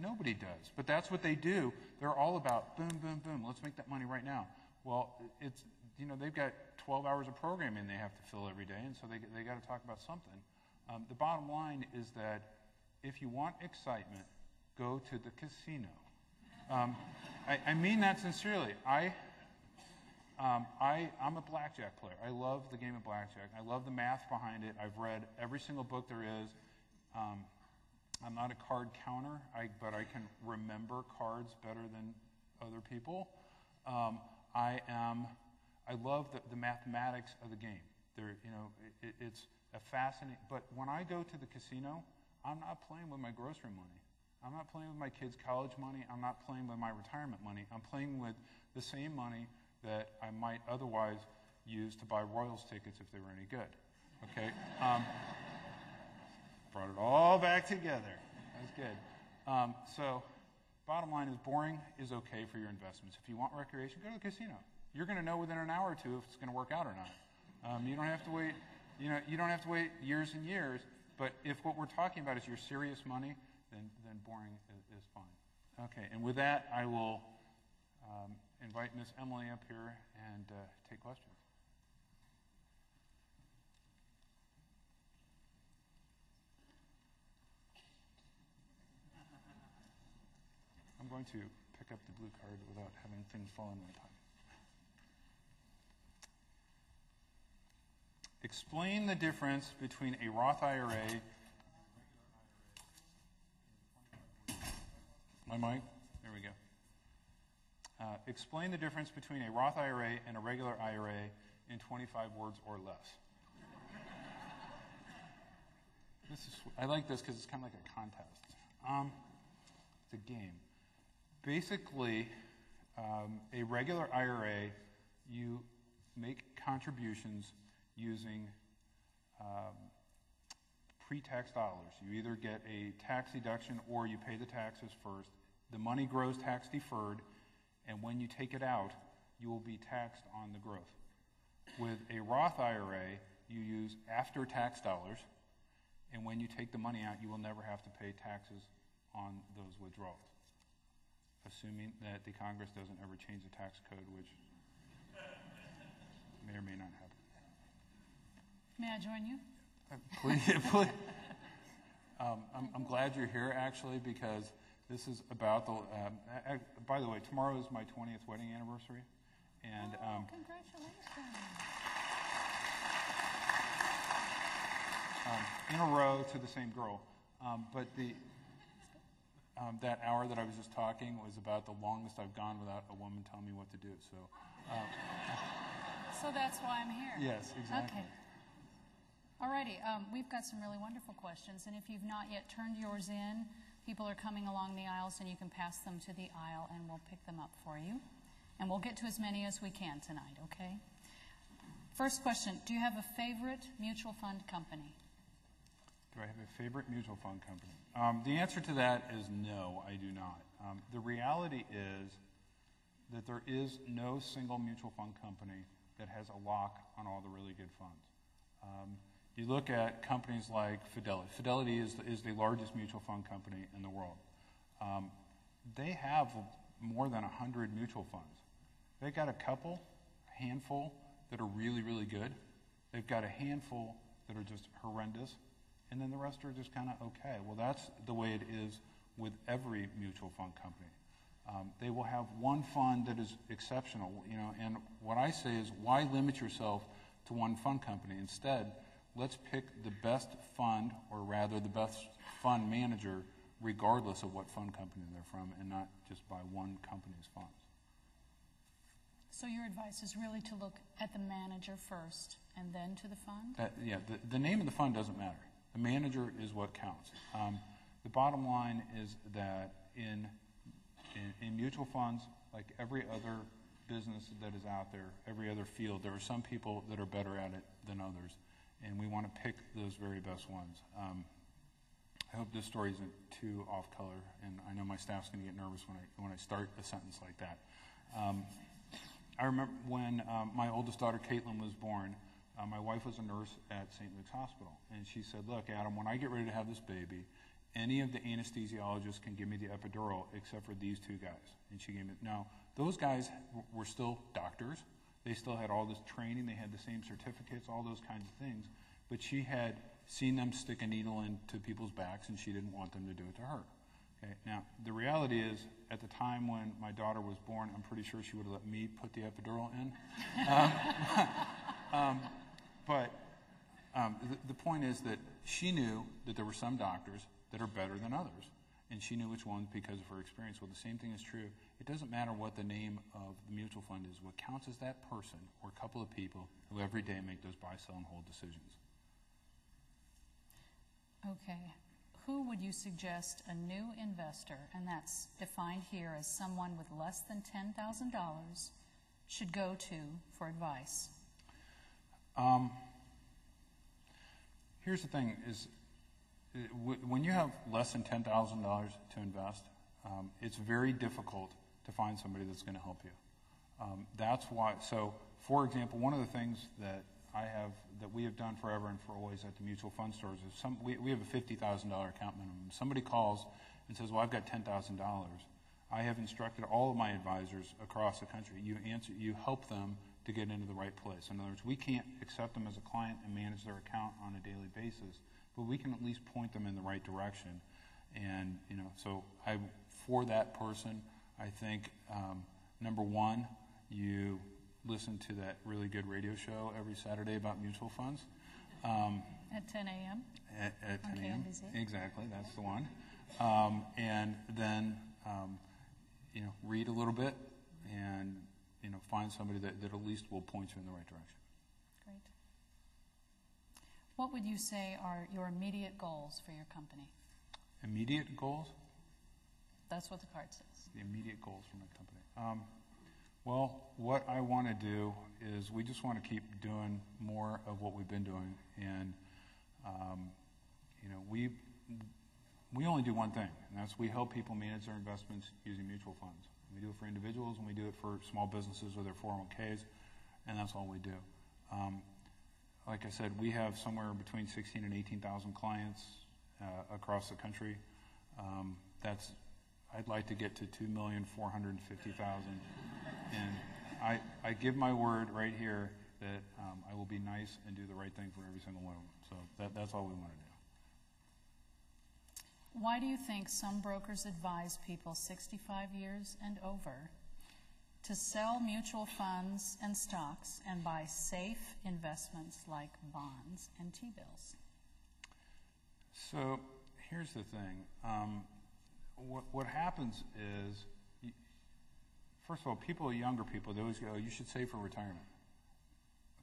Nobody does, but that's what they do. They're all about boom, boom, boom. Let's make that money right now. Well, it's you know they've got 12 hours of programming they have to fill every day, and so they they got to talk about something. Um, the bottom line is that if you want excitement, go to the casino. Um, I, I, mean that sincerely. I, um, I, I'm a blackjack player. I love the game of blackjack. I love the math behind it. I've read every single book there is. Um, I'm not a card counter, I, but I can remember cards better than other people. Um, I am. I love the, the, mathematics of the game. There, you know, it, it's a fascinating. But when I go to the casino, I'm not playing with my grocery money. I'm not playing with my kids' college money. I'm not playing with my retirement money. I'm playing with the same money that I might otherwise use to buy Royals tickets if they were any good. Okay? Um, brought it all back together. That's good. Um, so, bottom line is boring is okay for your investments. If you want recreation, go to the casino. You're going to know within an hour or two if it's going to work out or not. Um, you don't have to wait. You know, you don't have to wait years and years. But if what we're talking about is your serious money, then, then boring is, is fine. Okay, and with that, I will um, invite Miss Emily up here and uh, take questions. Going to pick up the blue card without having things fall in my pocket. Explain the difference between a Roth IRA My mic? There we go. Uh, explain the difference between a Roth IRA and a regular IRA in 25 words or less. this is, I like this because it's kind of like a contest. Um, it's a game. Basically, um, a regular IRA, you make contributions using um, pre-tax dollars. You either get a tax deduction or you pay the taxes first. The money grows tax deferred, and when you take it out, you will be taxed on the growth. With a Roth IRA, you use after tax dollars, and when you take the money out, you will never have to pay taxes on those withdrawals, assuming that the Congress doesn't ever change the tax code, which may or may not happen. May I join you? please, please. Um, I'm, I'm, glad you're here, actually, because this is about the. Um, I, by the way, tomorrow is my 20th wedding anniversary, and oh, um, congratulations. Um, in a row to the same girl, um, but the um, that hour that I was just talking was about the longest I've gone without a woman telling me what to do. So. so that's why I'm here. Yes, exactly. Okay. Alrighty, um, we've got some really wonderful questions, and if you've not yet turned yours in, people are coming along the aisles, and you can pass them to the aisle, and we'll pick them up for you. And we'll get to as many as we can tonight, okay? First question, do you have a favorite mutual fund company? Do I have a favorite mutual fund company? Um, the answer to that is no, I do not. Um, the reality is that there is no single mutual fund company that has a lock on all the really good funds. Um, you look at companies like Fidelity. Fidelity is the, is the largest mutual fund company in the world. Um, they have more than 100 mutual funds. They've got a couple, a handful, that are really, really good. They've got a handful that are just horrendous, and then the rest are just kind of okay. Well, that's the way it is with every mutual fund company. Um, they will have one fund that is exceptional, you know, and what I say is why limit yourself to one fund company? Instead, let's pick the best fund, or rather the best fund manager, regardless of what fund company they're from, and not just buy one company's funds. So your advice is really to look at the manager first and then to the fund? That, yeah, the, the name of the fund doesn't matter. The manager is what counts. Um, the bottom line is that in, in, in mutual funds, like every other business that is out there, every other field, there are some people that are better at it than others, and we want to pick those very best ones. Um, I hope this story isn't too off color, and I know my staff's going to get nervous when I, when I start a sentence like that. Um, I remember when um, my oldest daughter, Caitlin, was born, uh, my wife was a nurse at St. Luke's Hospital, and she said, look, Adam, when I get ready to have this baby, any of the anesthesiologists can give me the epidural except for these two guys. And she gave me, now, those guys w- were still doctors. They still had all this training. They had the same certificates, all those kinds of things. But she had seen them stick a needle into people's backs, and she didn't want them to do it to her. Okay. Now, the reality is, at the time when my daughter was born, I'm pretty sure she would have let me put the epidural in. Um, um, but um, the, the point is that she knew that there were some doctors that are better than others, and she knew which ones because of her experience. Well, the same thing is true. It doesn't matter what the name of the mutual fund is. What counts is that person or a couple of people who every day make those buy, sell, and hold decisions. Okay. Who would you suggest a new investor, and that's defined here as someone with less than $10,000, should go to for advice? Um, here's the thing: is uh, when you have less than ten thousand dollars to invest, um, it's very difficult to find somebody that's going to help you. Um, that's why. So, for example, one of the things that I have that we have done forever and for always at the mutual fund stores is some we, we have a fifty thousand dollar account minimum. Somebody calls and says, "Well, I've got ten thousand dollars." I have instructed all of my advisors across the country. You answer, you help them to get into the right place. In other words, we can't accept them as a client and manage their account on a daily basis, but we can at least point them in the right direction. And you know, so I for that person, I think um, number one, you listen to that really good radio show every Saturday about mutual funds um, At 10 a.m.? at, at 10 a.m. Exactly, that's the one. Um, and then, um, you know, read a little bit and, you know, find somebody that, that at least will point you in the right direction. Great. What would you say are your immediate goals for your company? Immediate goals? That's what the card says. the immediate goals for my company? Um, well, what I want to do is we just want to keep doing more of what we've been doing, and um, you know, we we only do one thing, and that's we help people manage their investments using mutual funds. We do it for individuals, and we do it for small businesses with their 401ks, and that's all we do. Um, like I said, we have somewhere between 16 and 18,000 clients uh, across the country. Um, that's I'd like to get to 2,450,000. And I, I give my word right here that um, I will be nice and do the right thing for every single one of them. So that, that's all we want to do. Why do you think some brokers advise people 65 years and over to sell mutual funds and stocks and buy safe investments like bonds and T-bills? So here's the thing. Um, what, what happens is, first of all, people, younger people, they always go, "Oh, you should save for retirement.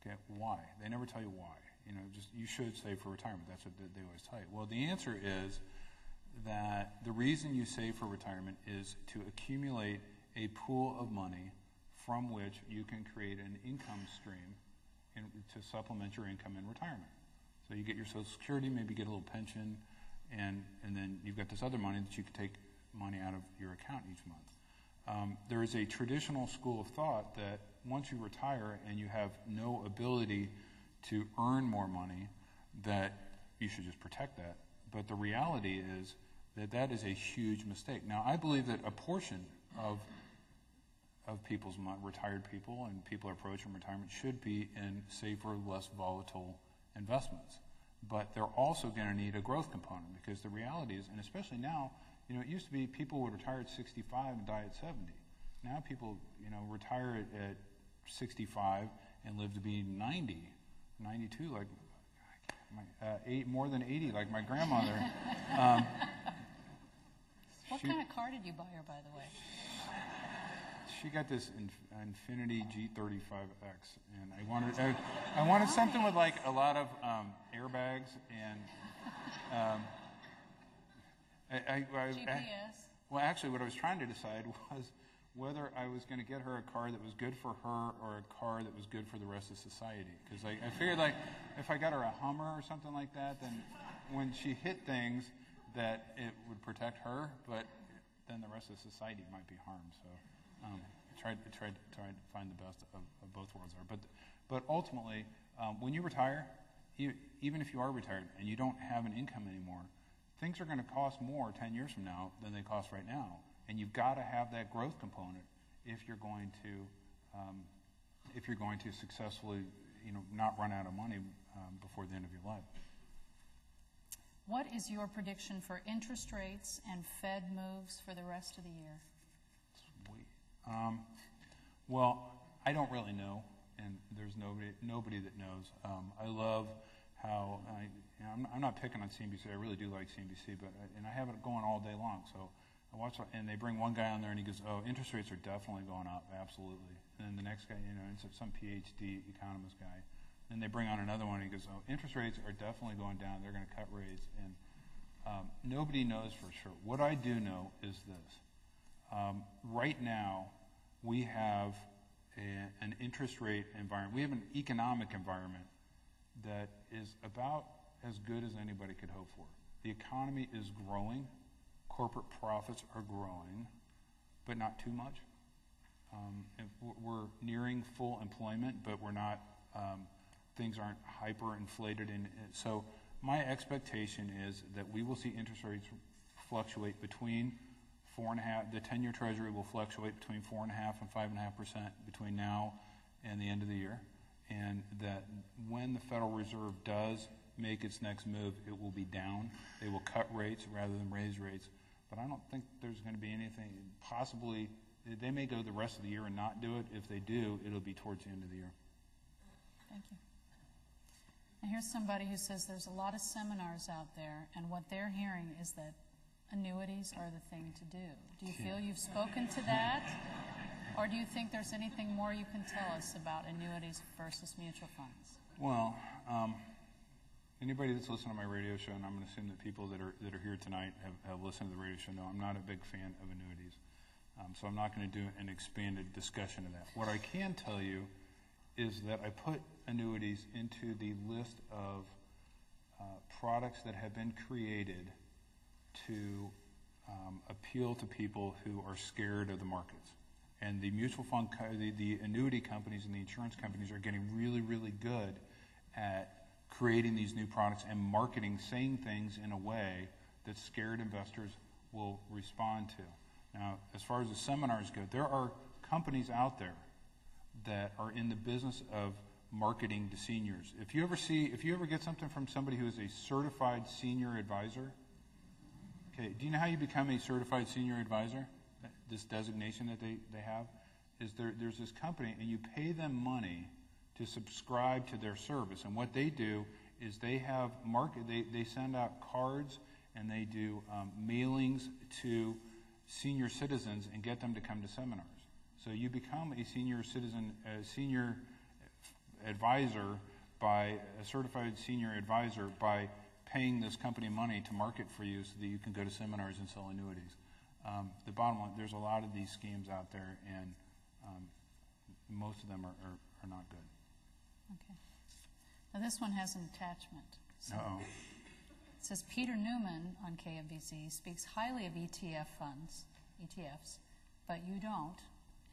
Okay, why? They never tell you why. You know, just you should save for retirement. That's what they, they always tell you. Well, the answer is that the reason you save for retirement is to accumulate a pool of money from which you can create an income stream in, to supplement your income in retirement. So you get your Social Security, maybe get a little pension, and, and then you've got this other money that you can take money out of your account each month. Um, there is a traditional school of thought that once you retire and you have no ability to earn more money, that you should just protect that. But the reality is that that is a huge mistake. Now, I believe that a portion of of people's retired people and people approaching retirement should be in safer, less volatile investments. But they're also going to need a growth component because the reality is, and especially now, you know, it used to be people would retire at 65 and die at 70. Now people, you know, retire at, at 65 and live to be 90, 92, like my, uh, eight, more than 80, like my grandmother. um, What She- kind of car did you buy her, by the way? She got this Inf- Infiniti G35X, and I wanted I, I wanted something with like a lot of um, airbags and um, I, I, I, I, GPS. well, actually, what I was trying to decide was whether I was going to get her a car that was good for her or a car that was good for the rest of society. Because I, I figured like if I got her a Hummer or something like that, then when she hit things, that it would protect her, but then the rest of society might be harmed. So um, I tried, tried, tried to find the best of, of both worlds there. But, but ultimately, um, when you retire, e- even if you are retired and you don't have an income anymore, things are going to cost more 10 years from now than they cost right now. And you've got to have that growth component if you're going to, um, if you're going to successfully, you know, not run out of money um, before the end of your life. What is your prediction for interest rates and Fed moves for the rest of the year? Um, well, I don't really know, and there's nobody nobody that knows. Um, I love how I, you know, I'm, I'm not picking on CNBC. I really do like CNBC, but I, and I have it going all day long. So I and they bring one guy on there, and he goes, "Oh, interest rates are definitely going up, absolutely." And then the next guy, you know, it's some PhD economist guy. Then they bring on another one, and he goes, "Oh, interest rates are definitely going down. They're going to cut rates." And um, nobody knows for sure. What I do know is this: um, right now, we have a, an interest rate environment. We have an economic environment that is about as good as anybody could hope for. The economy is growing, corporate profits are growing, but not too much. Um, we're nearing full employment, but we're not. Um, things aren't hyper-inflated, and so my expectation is that we will see interest rates fluctuate between four and a half. The ten-year Treasury will fluctuate between four and a half and five and a half percent between now and the end of the year and that when the Federal Reserve does make its next move, it will be down. They will cut rates rather than raise rates. But I don't think there's going to be anything, possibly, they may go the rest of the year and not do it. If they do, it'll be towards the end of the year. Thank you. And here's somebody who says there's a lot of seminars out there, and what they're hearing is that annuities are the thing to do. Do you feel you've spoken to that? Or do you think there's anything more you can tell us about annuities versus mutual funds? Well, um, anybody that's listened to my radio show, and I'm going to assume that people that are, that are here tonight have, have listened to the radio show, know I'm not a big fan of annuities. Um, so I'm not going to do an expanded discussion of that. What I can tell you is that I put annuities into the list of uh, products that have been created to um, appeal to people who are scared of the markets. And the mutual fund, co- the, the annuity companies and the insurance companies are getting really, really good at creating these new products and marketing, saying things in a way that scared investors will respond to. Now, as far as the seminars go, there are companies out there that are in the business of marketing to seniors. If you ever see, if you ever get something from somebody who is a certified senior advisor, okay, do you know how you become a certified senior advisor? This designation that they, they have is there, there's this company, and you pay them money to subscribe to their service. And what they do is they have market, they, they send out cards and they do um, mailings to senior citizens and get them to come to seminars. So you become a senior citizen, a senior advisor by a certified senior advisor by paying this company money to market for you so that you can go to seminars and sell annuities. Um, the bottom line, there's a lot of these schemes out there, and um, most of them are, are, are not good. Okay. Now, this one has an attachment. So Uh-oh. It says Peter Newman on KMBZ speaks highly of ETF funds, ETFs, but you don't.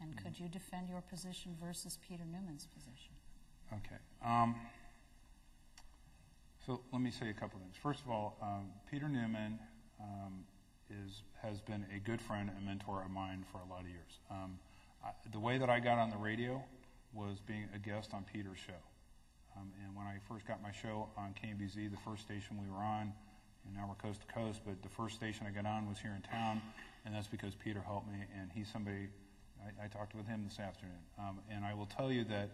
And could you defend your position versus Peter Newman's position? Okay. Um, so let me say a couple things. First of all, um, Peter Newman um, is has been a good friend and mentor of mine for a lot of years. Um, I, the way that I got on the radio was being a guest on Peter's show. Um, and when I first got my show on KBZ, the first station we were on, and now we're coast to coast, but the first station I got on was here in town, and that's because Peter helped me, and he's somebody, I, I talked with him this afternoon. Um, and I will tell you that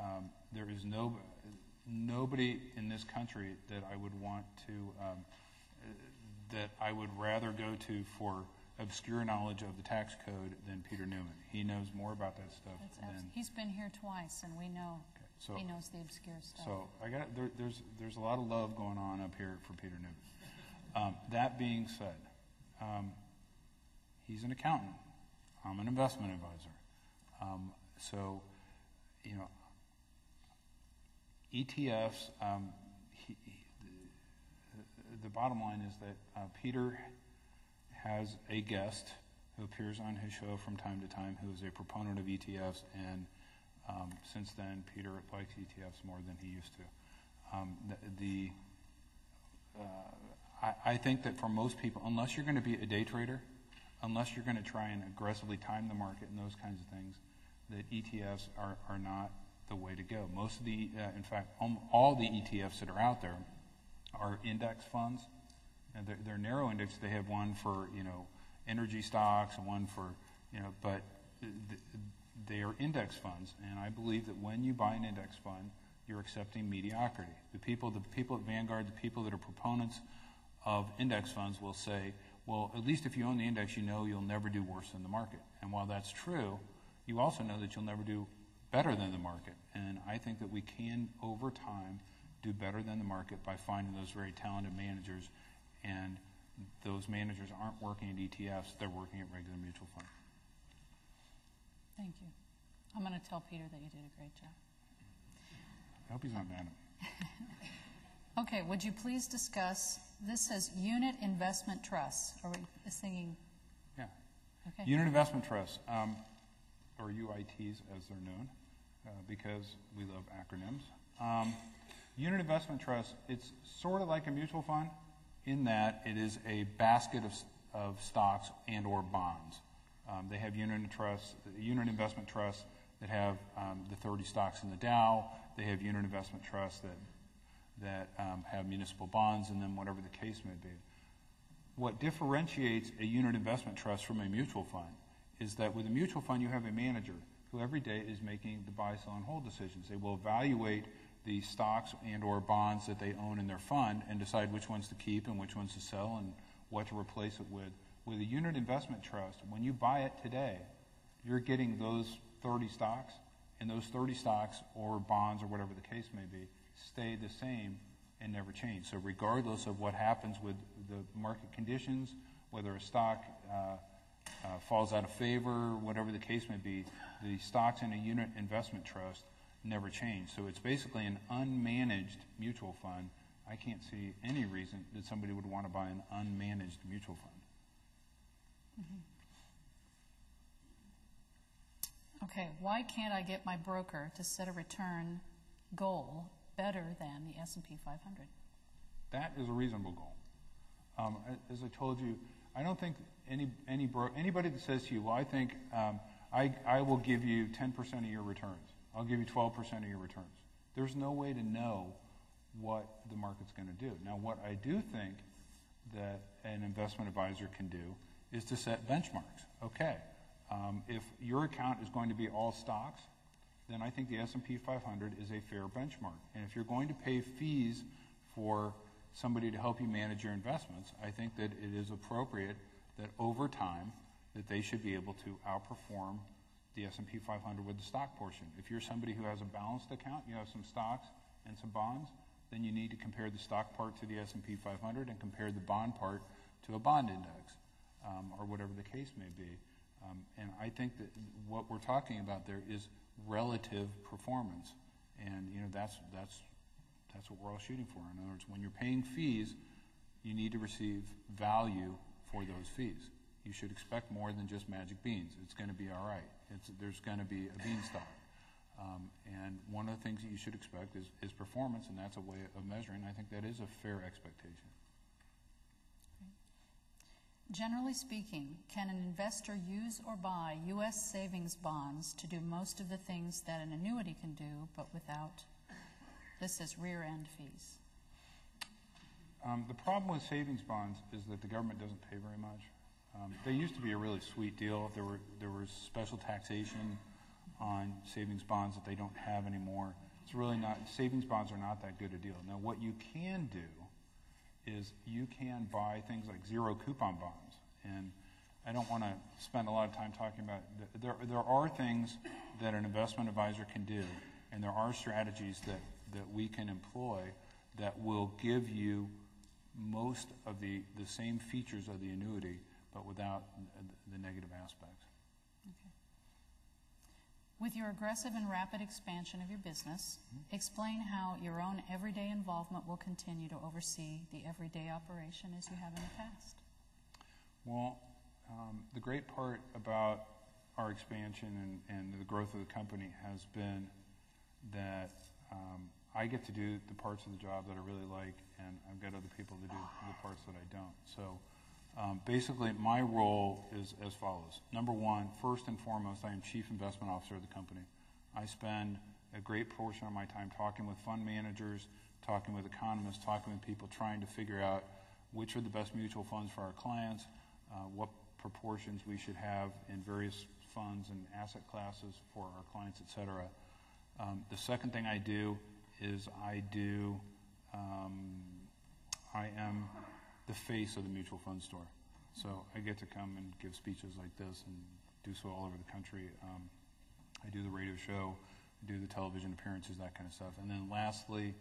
um, there is no, nobody in this country that I would want to, um, that I would rather go to for obscure knowledge of the tax code than Peter Newman. He knows more about that stuff than. He's been here twice, and we know Okay, so- he knows the obscure stuff. So I got there, there's there's a lot of love going on up here for Peter Newman. Um, that being said, um, he's an accountant. I'm an investment advisor. Um, so, you know, ETFs, um, he, he- the, the bottom line is that uh, Peter has a guest who appears on his show from time to time who is a proponent of ETFs, and since then, Peter likes ETFs more than he used to. Um, uh, I, think that for most people, unless you're going to be a day trader, unless you're going to try and aggressively time the market and those kinds of things, that ETFs are, are not the way to go. Most of the, uh, in fact, um, all the ETFs that are out there are index funds. And they're, narrow index. They have one for, you know, energy stocks and one for, you know, but they are index funds. And I believe that when you buy an index fund, you're accepting mediocrity. The people, the people at Vanguard, the people that are proponents of index funds will say, well, at least if you own the index, you know you'll never do worse than the market. And while that's true, you also know that you'll never do better than the market. And I think that we can, over time, do better than the market by finding those very talented managers. And those managers aren't working at ETFs, they're working at regular mutual funds. Thank you. I'm going to tell Peter that you did a great job. I hope he's not mad at me. Okay, would you please discuss, this says unit investment trusts. Are we is thinking, Yeah. okay? Unit Investment Trust, um, or UITs as they're known, uh, because we love acronyms. Um, Unit Investment Trust, it's sort of like a mutual fund in that it is a basket of, of stocks and/or bonds. Um, They have unit trusts, unit investment trusts that have um, the 30 stocks in the Dow. They have unit investment trusts that, that um, have municipal bonds, and then whatever the case may be. What differentiates a unit investment trust from a mutual fund is that with a mutual fund, you have a manager who every day is making the buy, sell, and hold decisions. They will evaluate the stocks and/or bonds that they own in their fund and decide which ones to keep and which ones to sell and what to replace it with. With a unit investment trust, when you buy it today, you're getting those 30 stocks, and those 30 stocks or bonds or whatever the case may be stay the same and never change. So regardless of what happens with the market conditions, whether a stock uh, uh, falls out of favor, whatever the case may be, the stocks in a unit investment trust never change. So it's basically an unmanaged mutual fund. I can't see any reason that somebody would want to buy an unmanaged mutual fund. Okay, why can't I get my broker to set a return goal better than the S and P 500? That is a reasonable goal. Um, As I told you, I don't think any, any, bro- anybody that says to you, well, I think um, I, I will give you 10% of your returns, I'll give you 12% of your returns. There's no way to know what the market's going to do. Now, what I do think that an investment advisor can do is to set benchmarks. Okay, um, if your account is going to be all stocks, then I think the S&P 500 is a fair benchmark. And if you're going to pay fees for somebody to help you manage your investments, I think that it is appropriate that over time, that they should be able to outperform the S&P 500 with the stock portion. If you're somebody who has a balanced account, you have some stocks and some bonds, then you need to compare the stock part to the S&P 500 and compare the bond part to a bond index, um, or whatever the case may be. Um, and I think that what we're talking about there is relative performance, and you know that's that's that's what we're all shooting for. In other words, when you're paying fees, you need to receive value for those fees. You should expect more than just magic beans. It's going to be all right. It's, there's going to be a beanstalk. Um, and one of the things that you should expect is, is performance, and that's a way of measuring. I think that is a fair expectation. Generally speaking, can an investor use or buy U.S. savings bonds to do most of the things that an annuity can do, but without, this is rear end fees? Um, the problem with savings bonds is that the government doesn't pay very much. Um, they used to be a really sweet deal. There were there was special taxation on savings bonds that they don't have anymore. It's really not. Savings bonds are not that good a deal. Now, what you can do is you can buy things like zero coupon bonds, and I don't want to spend a lot of time talking about. There there are things that an investment advisor can do, and there are strategies that that we can employ that will give you most of the, the same features of the annuity, but without the negative aspects. Okay. With your aggressive and rapid expansion of your business, Mm-hmm. explain how your own everyday involvement will continue to oversee the everyday operation as you have in the past. Well, um, the great part about our expansion and, and the growth of the company has been that um, I get to do the parts of the job that I really like, and I've got other people to do the parts that I don't. So um, basically, my role is as follows. Number one, first and foremost, I am Chief Investment Officer of the company. I spend a great portion of my time talking with fund managers, talking with economists, talking with people, trying to figure out which are the best mutual funds for our clients, uh, what proportions we should have in various funds and asset classes for our clients, et cetera. Um, the second thing I do is I do, um, I am the face of the mutual fund store. So I get to come and give speeches like this and do so all over the country. Um, I do the radio show, do the television appearances, that kind of stuff. And then lastly,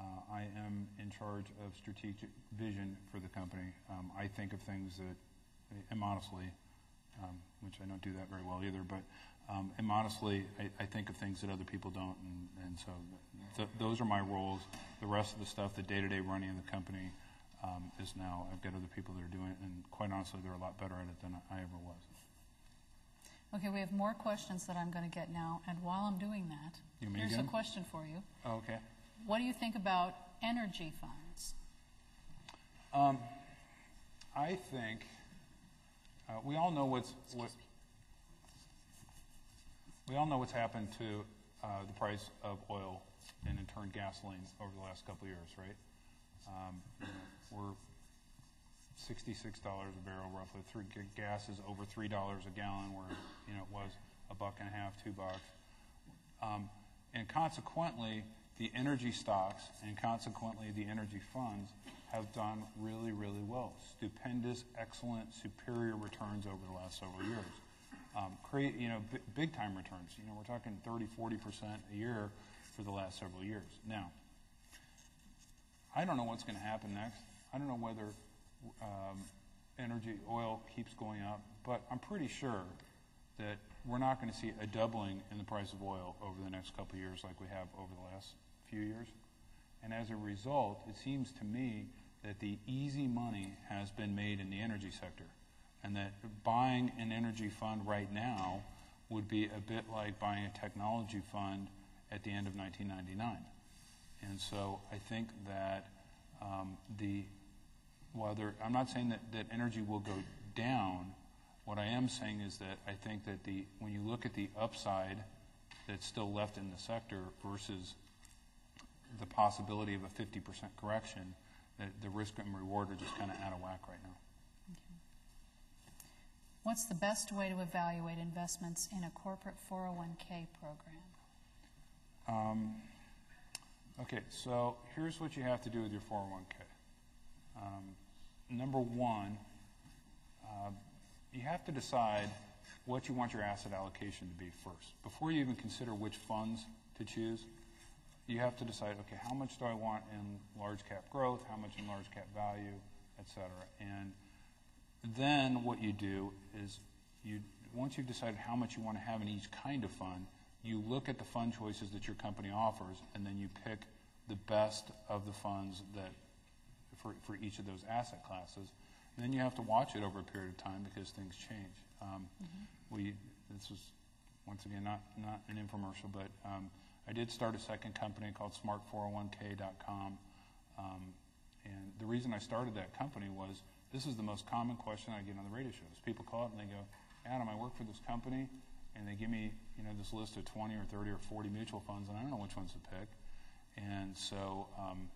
uh, I am in charge of strategic vision for the company. Um, I think of things that, and honestly, um, which I don't do that very well either, but um, and honestly, I, I think of things that other people don't, and, and so th- those are my roles. The rest of the stuff, the day-to-day running of the company, um, is now I've got other people that are doing it, and quite honestly, they're a lot better at it than I ever was. Okay, we have more questions that I'm going to get now, and while I'm doing that, here's a question for you. Oh, okay. What do you think about energy funds? Um, I think uh, we all know what's what. We all know what's happened to uh, the price of oil and in turn gasoline over the last couple of years, right? Um, we're sixty-six dollars a barrel roughly. Three, gas is over three dollars a gallon, where you know it was a buck and a half, two bucks. Um, and consequently, the energy stocks and consequently the energy funds have done really, really well. Stupendous, excellent, superior returns over the last several years. Um, create, you know, b- big time returns. You know, we're talking 30, 40% a year for the last several years. Now, I don't know what's going to happen next. I don't know whether um, energy, oil keeps going up, but I'm pretty sure that we're not going to see a doubling in the price of oil over the next couple of years like we have over the last few years. And as a result, it seems to me that the easy money has been made in the energy sector. And that buying an energy fund right now would be a bit like buying a technology fund at the end of 1999. And so I think that um, the, while there, I'm not saying that, that energy will go down, what I am saying is that I think that the, when you look at the upside that's still left in the sector versus the possibility of a 50% correction, that the risk and reward are just kind of out of whack right now. What's the best way to evaluate investments in a corporate 401k program? Um, okay, so here's what you have to do with your 401k. Um, number one, uh, you have to decide what you want your asset allocation to be first. Before you even consider which funds to choose, you have to decide, okay, how much do I want in large cap growth, how much in large cap value, et cetera. And then what you do is you, once you've decided how much you want to have in each kind of fund, you look at the fund choices that your company offers, and then you pick the best of the funds that for, for each of those asset classes. And then you have to watch it over a period of time because things change. Um, We this was once again not not an infomercial, but um, I did start a second company called smart401k.com. Um, and the reason I started that company was this is the most common question I get on the radio shows. People call up and they go, Adam, I work for this company, and they give me you know this list of 20 or 30 or 40 mutual funds, and I don't know which ones to pick. And so um,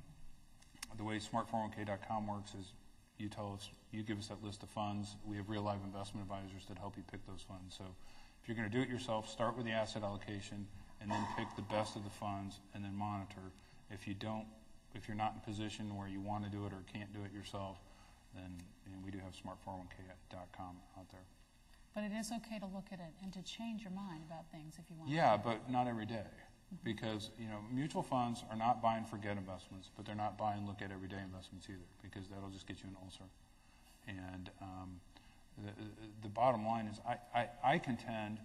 the way smart401k.com works is you tell us, you give us that list of funds. We have real live investment advisors that help you pick those funds. So if you're going to do it yourself, start with the asset allocation and then pick the best of the funds and then monitor. If you don't, if you're not in a position where you want to do it or can't do it yourself, then we do have smart401k.com out there. But it is okay to look at it and to change your mind about things if you want. Yeah, but not every day. Because, you know, mutual funds are not buy and forget investments, but they're not buy and look at everyday investments either, because that'll just get you an ulcer. And um, the, the bottom line is, I, I, I contend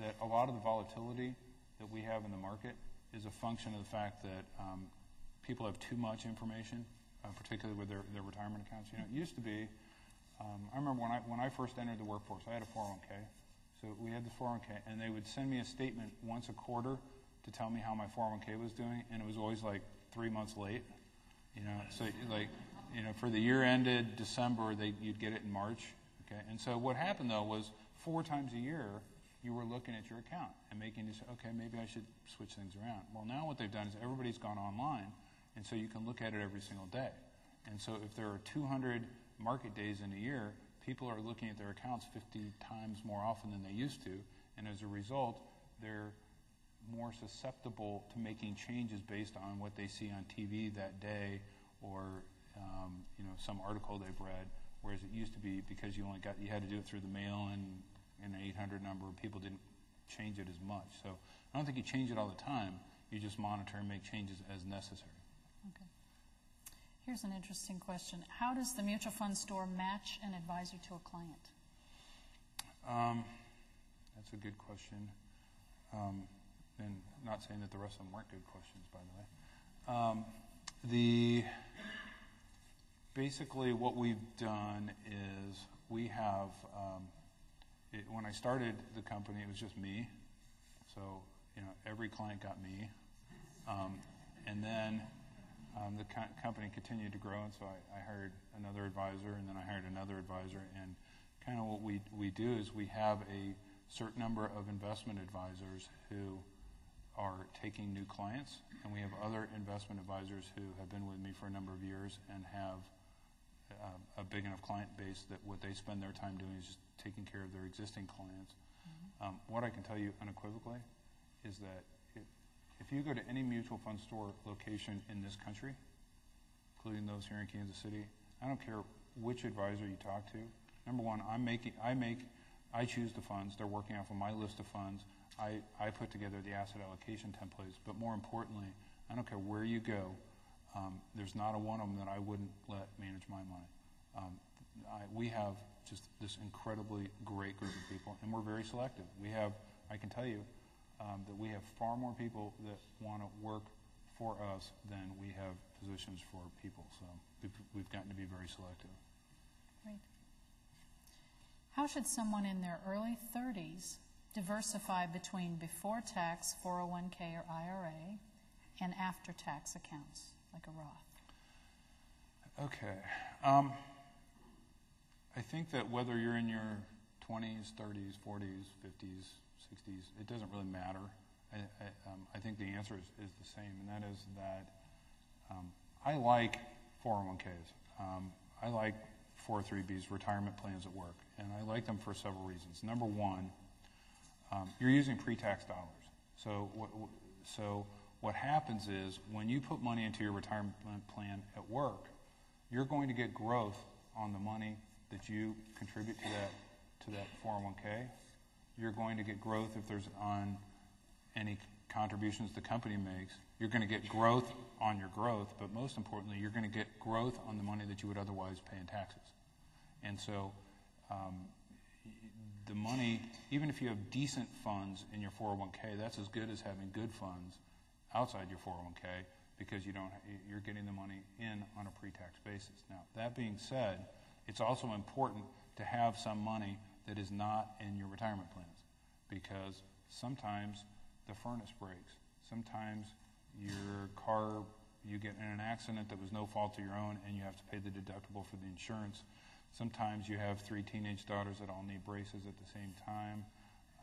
that a lot of the volatility that we have in the market is a function of the fact that um, people have too much information, uh, particularly with their, their retirement accounts. You know, it used to be, um, I remember when I, when I first entered the workforce, I had a 401k. So we had the 401k, and they would send me a statement once a quarter to tell me how my 401k was doing, and it was always like three months late. You know, so like, you know, for the year ended December, they, you'd get it in March. Okay, and so what happened though was four times a year you were looking at your account and making this. Okay, maybe I should switch things around. Well, now what they've done is everybody's gone online, and so you can look at it every single day. And so if there are 200 market days in a year, people are looking at their accounts 50 times more often than they used to, and as a result, they're more susceptible to making changes based on what they see on TV that day or um, you know some article they've read. Whereas it used to be because you only got you had to do it through the mail and, and an 800 number, people didn't change it as much. So I don't think you change it all the time. You just monitor and make changes as necessary. Okay. Here's an interesting question. How does the mutual fund store match an advisor to a client? Um, that's a good question. Um, and not saying that the rest of them weren't good questions, by the way. Um, the basically what we've done is we have um, it, when I started the company, it was just me. So you know, every client got me, um, and then um, the co- company continued to grow, and so I, I hired another advisor, and then I hired another advisor, and kind of what we we do is we have a certain number of investment advisors who are taking new clients, and we have other investment advisors who have been with me for a number of years and have um, a big enough client base that what they spend their time doing is just taking care of their existing clients. Um, what I can tell you unequivocally is that it, if you go to any mutual fund store location in this country, including those here in Kansas City, I don't care which advisor you talk to. Number one, I'm making, I make, I choose the funds. They're working off of my list of funds. I, I put together the asset allocation templates. But more importantly, I don't care where you go. Um, there's not a one of them that I wouldn't let manage my money. Um, I, we have just this incredibly great group of people, and we're very selective. We have, I can tell you, um, that we have far more people that want to work for us than we have positions for people. So we've, we've gotten to be very selective. Great. How should someone in their early 30s diversify between before tax 401k or IRA and after tax accounts like a Roth? Okay. Um, I think that whether you're in your 20s, 30s, 40s, 50s, 60s, it doesn't really matter. I, I, um, I think the answer is, is, the same, and that is that um, I like 401ks. Um, I like 403bs, retirement plans at work, and I like them for several reasons. Number one, um, you're using pre-tax dollars. So, so what happens is when you put money into your retirement plan at work, you're going to get growth on the money that you contribute to that to that 401k. You're going to get growth if there's on any contributions the company makes. You're going to get growth on your growth, but most importantly, you're going to get growth on the money that you would otherwise pay in taxes. And so, um, the money, even if you have decent funds in your 401k, that's as good as having good funds outside your 401k because you don't, you're getting the money in on a pre-tax basis. Now, that being said, it's also important to have some money that is not in your retirement plans because sometimes the furnace breaks. Sometimes your car, you get in an accident that was no fault of your own and you have to pay the deductible for the insurance. Sometimes you have three teenage daughters that all need braces at the same time,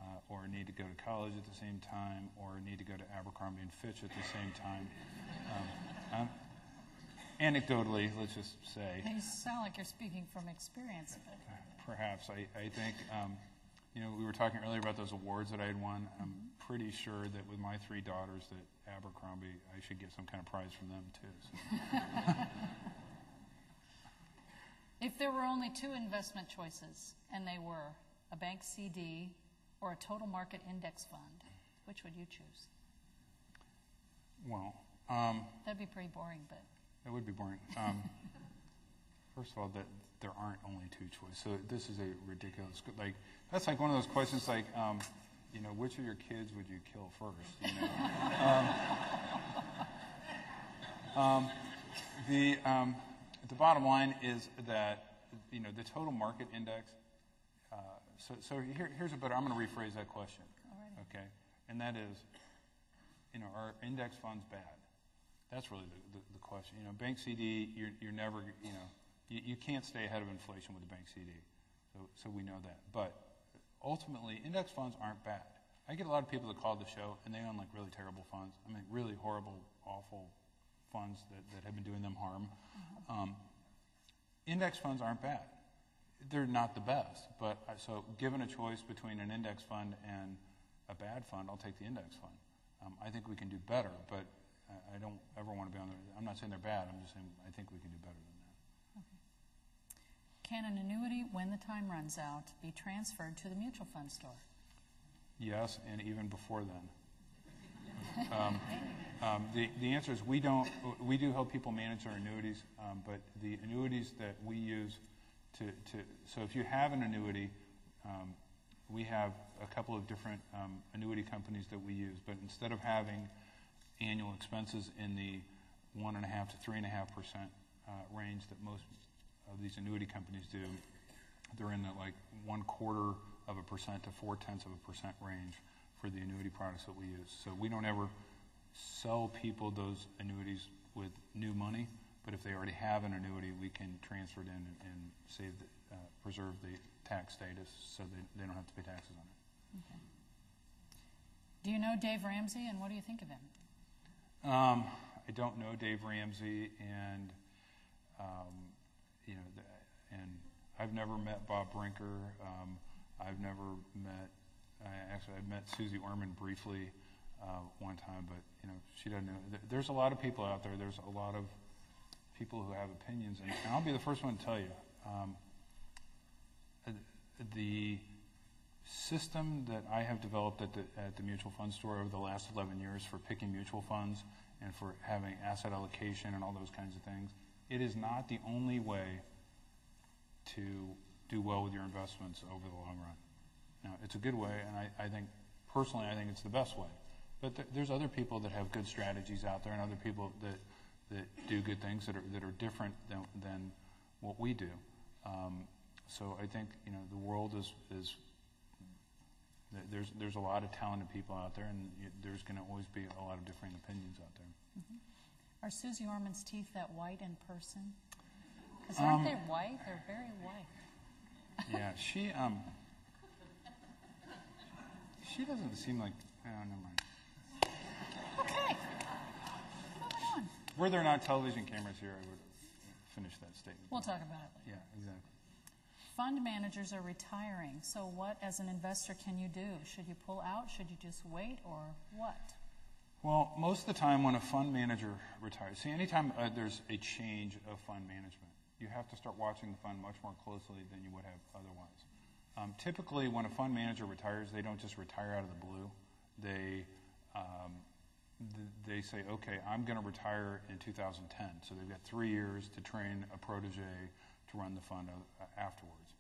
uh, or need to go to college at the same time, or need to go to Abercrombie and Fitch at the same time. Um, anecdotally, let's just say. You sound like you're speaking from experience. Perhaps. I, I think, um, you know, we were talking earlier about those awards that I had won. I'm pretty sure that with my three daughters that Abercrombie, I should get some kind of prize from them too. So. If there were only two investment choices, and they were a bank CD or a total market index fund, which would you choose? Well, um, That'd be pretty boring, but that would be boring. Um, First of all, that there aren't only two choices. So this is a ridiculous, like, that's like one of those questions like, um, you know, which of your kids would you kill first? You know? um, um, the, um, the bottom line is that, you know, the total market index, so, so here, here's a better, I'm going to rephrase that question. Okay? And that is, you know, are index funds bad? That's really the, the, the question. You know, bank CD, you're, you're never, you know, you, you can't stay ahead of inflation with a bank CD. So, so we know that. But ultimately, index funds aren't bad. I get a lot of people that call the show and they own like really terrible funds. I mean, really horrible, awful funds that, that have been doing them harm. Um, index funds aren't bad. They're not the best. But so, given a choice between an index fund and a bad fund, I'll take the index fund. Um, I think we can do better, but I, I don't ever want to be on the. I'm not saying they're bad. I'm just saying I think we can do better than that. Okay. Can an annuity, when the time runs out, be transferred to the mutual fund store? Yes, and even before then. Um, um, The, the answer is we don't, we do help people manage their annuities, um, but the annuities that we use to, to, so if you have an annuity, um, we have a couple of different um, annuity companies that we use, but instead of having annual expenses in the one and a half to three and a half percent uh, range that most of these annuity companies do, they're in the like one quarter of a percent to four tenths of a percent range for the annuity products that we use. So we don't ever sell people those annuities with new money, but if they already have an annuity, we can transfer it in and, and save, the, uh, preserve the tax status so they, they don't have to pay taxes on it. Do you know Dave Ramsey, and what do you think of him? Um, I don't know Dave Ramsey, and um, you know, the, and I've never met Bob Brinker. Um, I've never met. Uh, actually, I've met Suze Orman briefly uh, one time, but you know, she doesn't know. There's a lot of people out there. There's a lot of people who have opinions, and, I'll be the first one to tell you. Um, the system that I have developed at the, at the mutual fund store over the last 11 years for picking mutual funds and for having asset allocation and all those kinds of things, it is not the only way to do well with your investments over the long run. Now, it's a good way, and I, I think, personally, I think it's the best way. But th- there's other people that have good strategies out there and other people that, that do good things that are, that are different than, than what we do. Um, so I think, you know, the world is, is there's, there's a lot of talented people out there, and there's going to always be a lot of differing opinions out there. Are Suze Orman's teeth that white in person? Because aren't Um, they white? They're very white. Yeah, she, um, she doesn't seem like, oh, never mind. Okay. Moving on. Were there not television cameras here, I would finish that statement. We'll talk about it later. Yeah, exactly. Fund managers are retiring, so what, as an investor, can you do? Should you pull out? Should you just wait, or what? Well, most of the time when a fund manager retires, see, anytime uh, there's a change of fund management, you have to start watching the fund much more closely than you would have otherwise. Um, typically, when a fund manager retires, they don't just retire out of the blue. They um, they say, okay, I'm going to retire in 2010. So they've got three years to train a protege to run the fund uh, afterwards.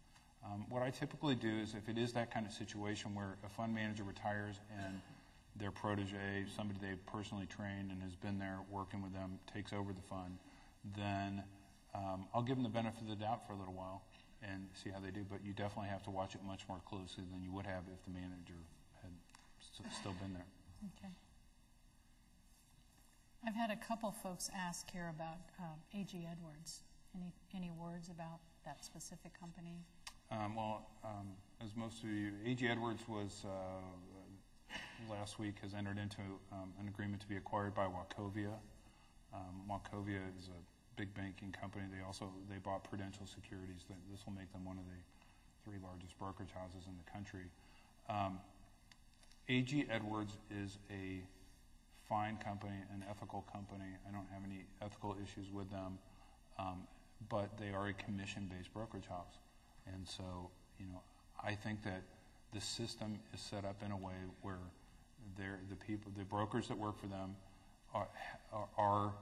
Um, what I typically do is, if it is that kind of situation where a fund manager retires and their protege, somebody they've personally trained and has been there working with them, takes over the fund, then um, I'll give them the benefit of the doubt for a little while and see how they do. But you definitely have to watch it much more closely than you would have if the manager had still been there. Okay. I've had a couple folks ask here about um, A.G. Edwards. Any, any words about that specific company? Um, well, um, as most of you, A.G. Edwards was, uh, last week, has entered into um, an agreement to be acquired by Wachovia. Um, Wachovia is a big banking company. They also, they bought Prudential Securities. This will make them one of the three largest brokerage houses in the country. Um, A.G. Edwards is a fine company, an ethical company. I don't have any ethical issues with them. Um, but they are a commission-based brokerage house. And so, you know, I think that the system is set up in a way where they're, the people, the brokers that work for them are, are,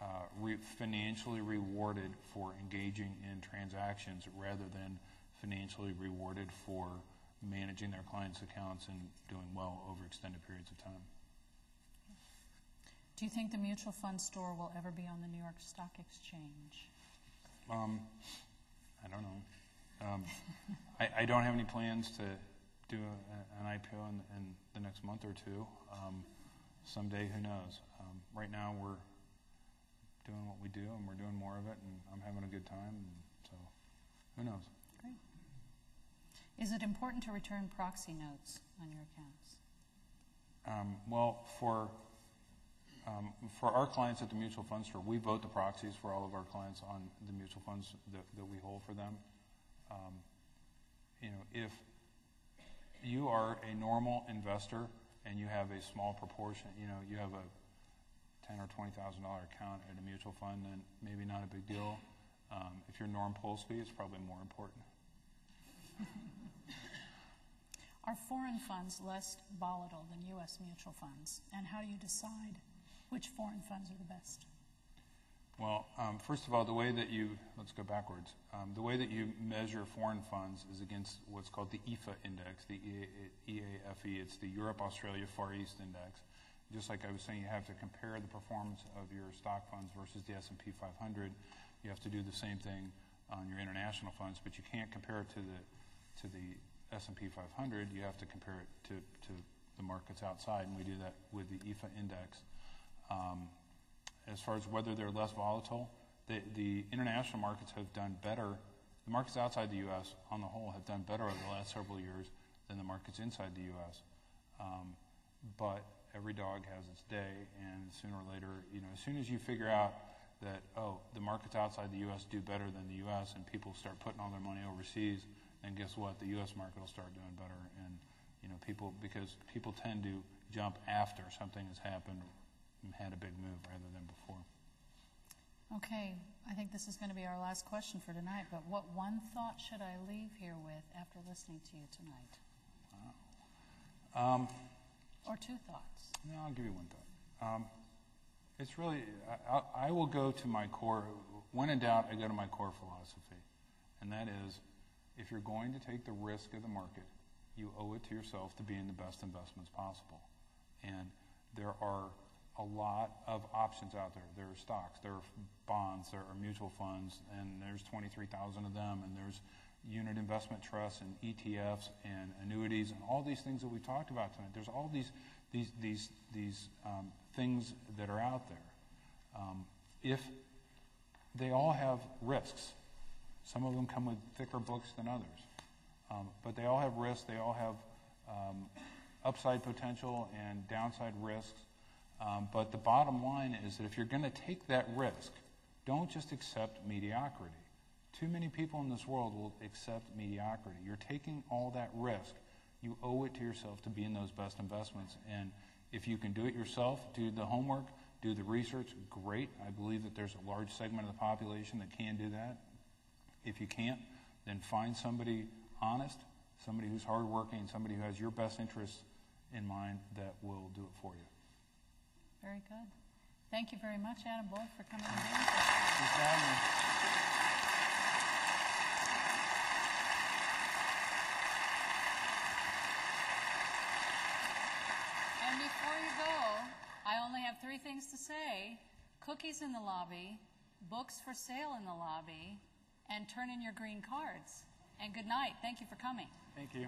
uh, re- financially rewarded for engaging in transactions rather than financially rewarded for managing their clients' accounts and doing well over extended periods of time. Do you think the mutual fund store will ever be on the New York Stock Exchange? Um, I don't know. Um, I, I don't have any plans to do a, an IPO in, in the next month or two. Um, someday, who knows? Um, right now, we're doing what we do, and we're doing more of it, and I'm having a good time. And so, who knows? Great. Is it important to return proxy notes on your accounts? Um, well, for um, for our clients at the mutual fund store, we vote the proxies for all of our clients on the mutual funds that, that we hold for them. Um, you know, if you are a normal investor and you have a small proportion, you know, you have a ten or twenty thousand dollar account at a mutual fund, then maybe not a big deal. Um, if you're Norm Polsky, it's probably more important. Are foreign funds less volatile than U.S. mutual funds? And how do you decide which foreign funds are the best? Well, um, first of all, the way that you, let's go backwards. Um, the way that you measure foreign funds is against what's called the EFA index, the EAFE. It's the Europe, Australia, Far East index. Just like I was saying, you have to compare the performance of your stock funds versus the S&P 500. You have to do the same thing on your international funds, but you can't compare it to the to the S&P 500. You have to compare it to, to the markets outside, and we do that with the EFA index. Um, as far as whether they're less volatile, the, the international markets have done better. The markets outside the U.S. on the whole have done better over the last several years than the markets inside the U.S. Um, but every dog has its day, and sooner or later, you know, as soon as you figure out that oh, the markets outside the U.S. do better than the U.S. and people start putting all their money overseas, then guess what? The U.S. market will start doing better, and you know, people because people tend to jump after something has happened and had a big move rather than before. Okay, I think this is going to be our last question for tonight, but what one thought should I leave here with after listening to you tonight? Um, Or two thoughts? No, I'll give you one thought. Um, it's really, I, I- I will go to my core, when in doubt, I go to my core philosophy. And that is, if you're going to take the risk of the market, you owe it to yourself to be in the best investments possible. And there are a lot of options out there. There are stocks, there are bonds, there are mutual funds, and there's 23,000 of them, and there's unit investment trusts and ETFs and annuities and all these things that we talked about tonight. There's all these these these these um, things that are out there. Um, if they all have risks, some of them come with thicker books than others, um, but they all have risks. They all have um, upside potential and downside risks. Um, but the bottom line is that if you're going to take that risk, don't just accept mediocrity. Too many people in this world will accept mediocrity. You're taking all that risk. You owe it to yourself to be in those best investments. And if you can do it yourself, do the homework, do the research, great. I believe that there's a large segment of the population that can do that. If you can't, then find somebody honest, somebody who's hardworking, somebody who has your best interests in mind that will do it for you. Very good. Thank you very much, Adam Bold, for coming and before you go, I only have three things to say. Cookies in the lobby, books for sale in the lobby, and turn in your green cards. And good night. Thank you for coming. Thank you.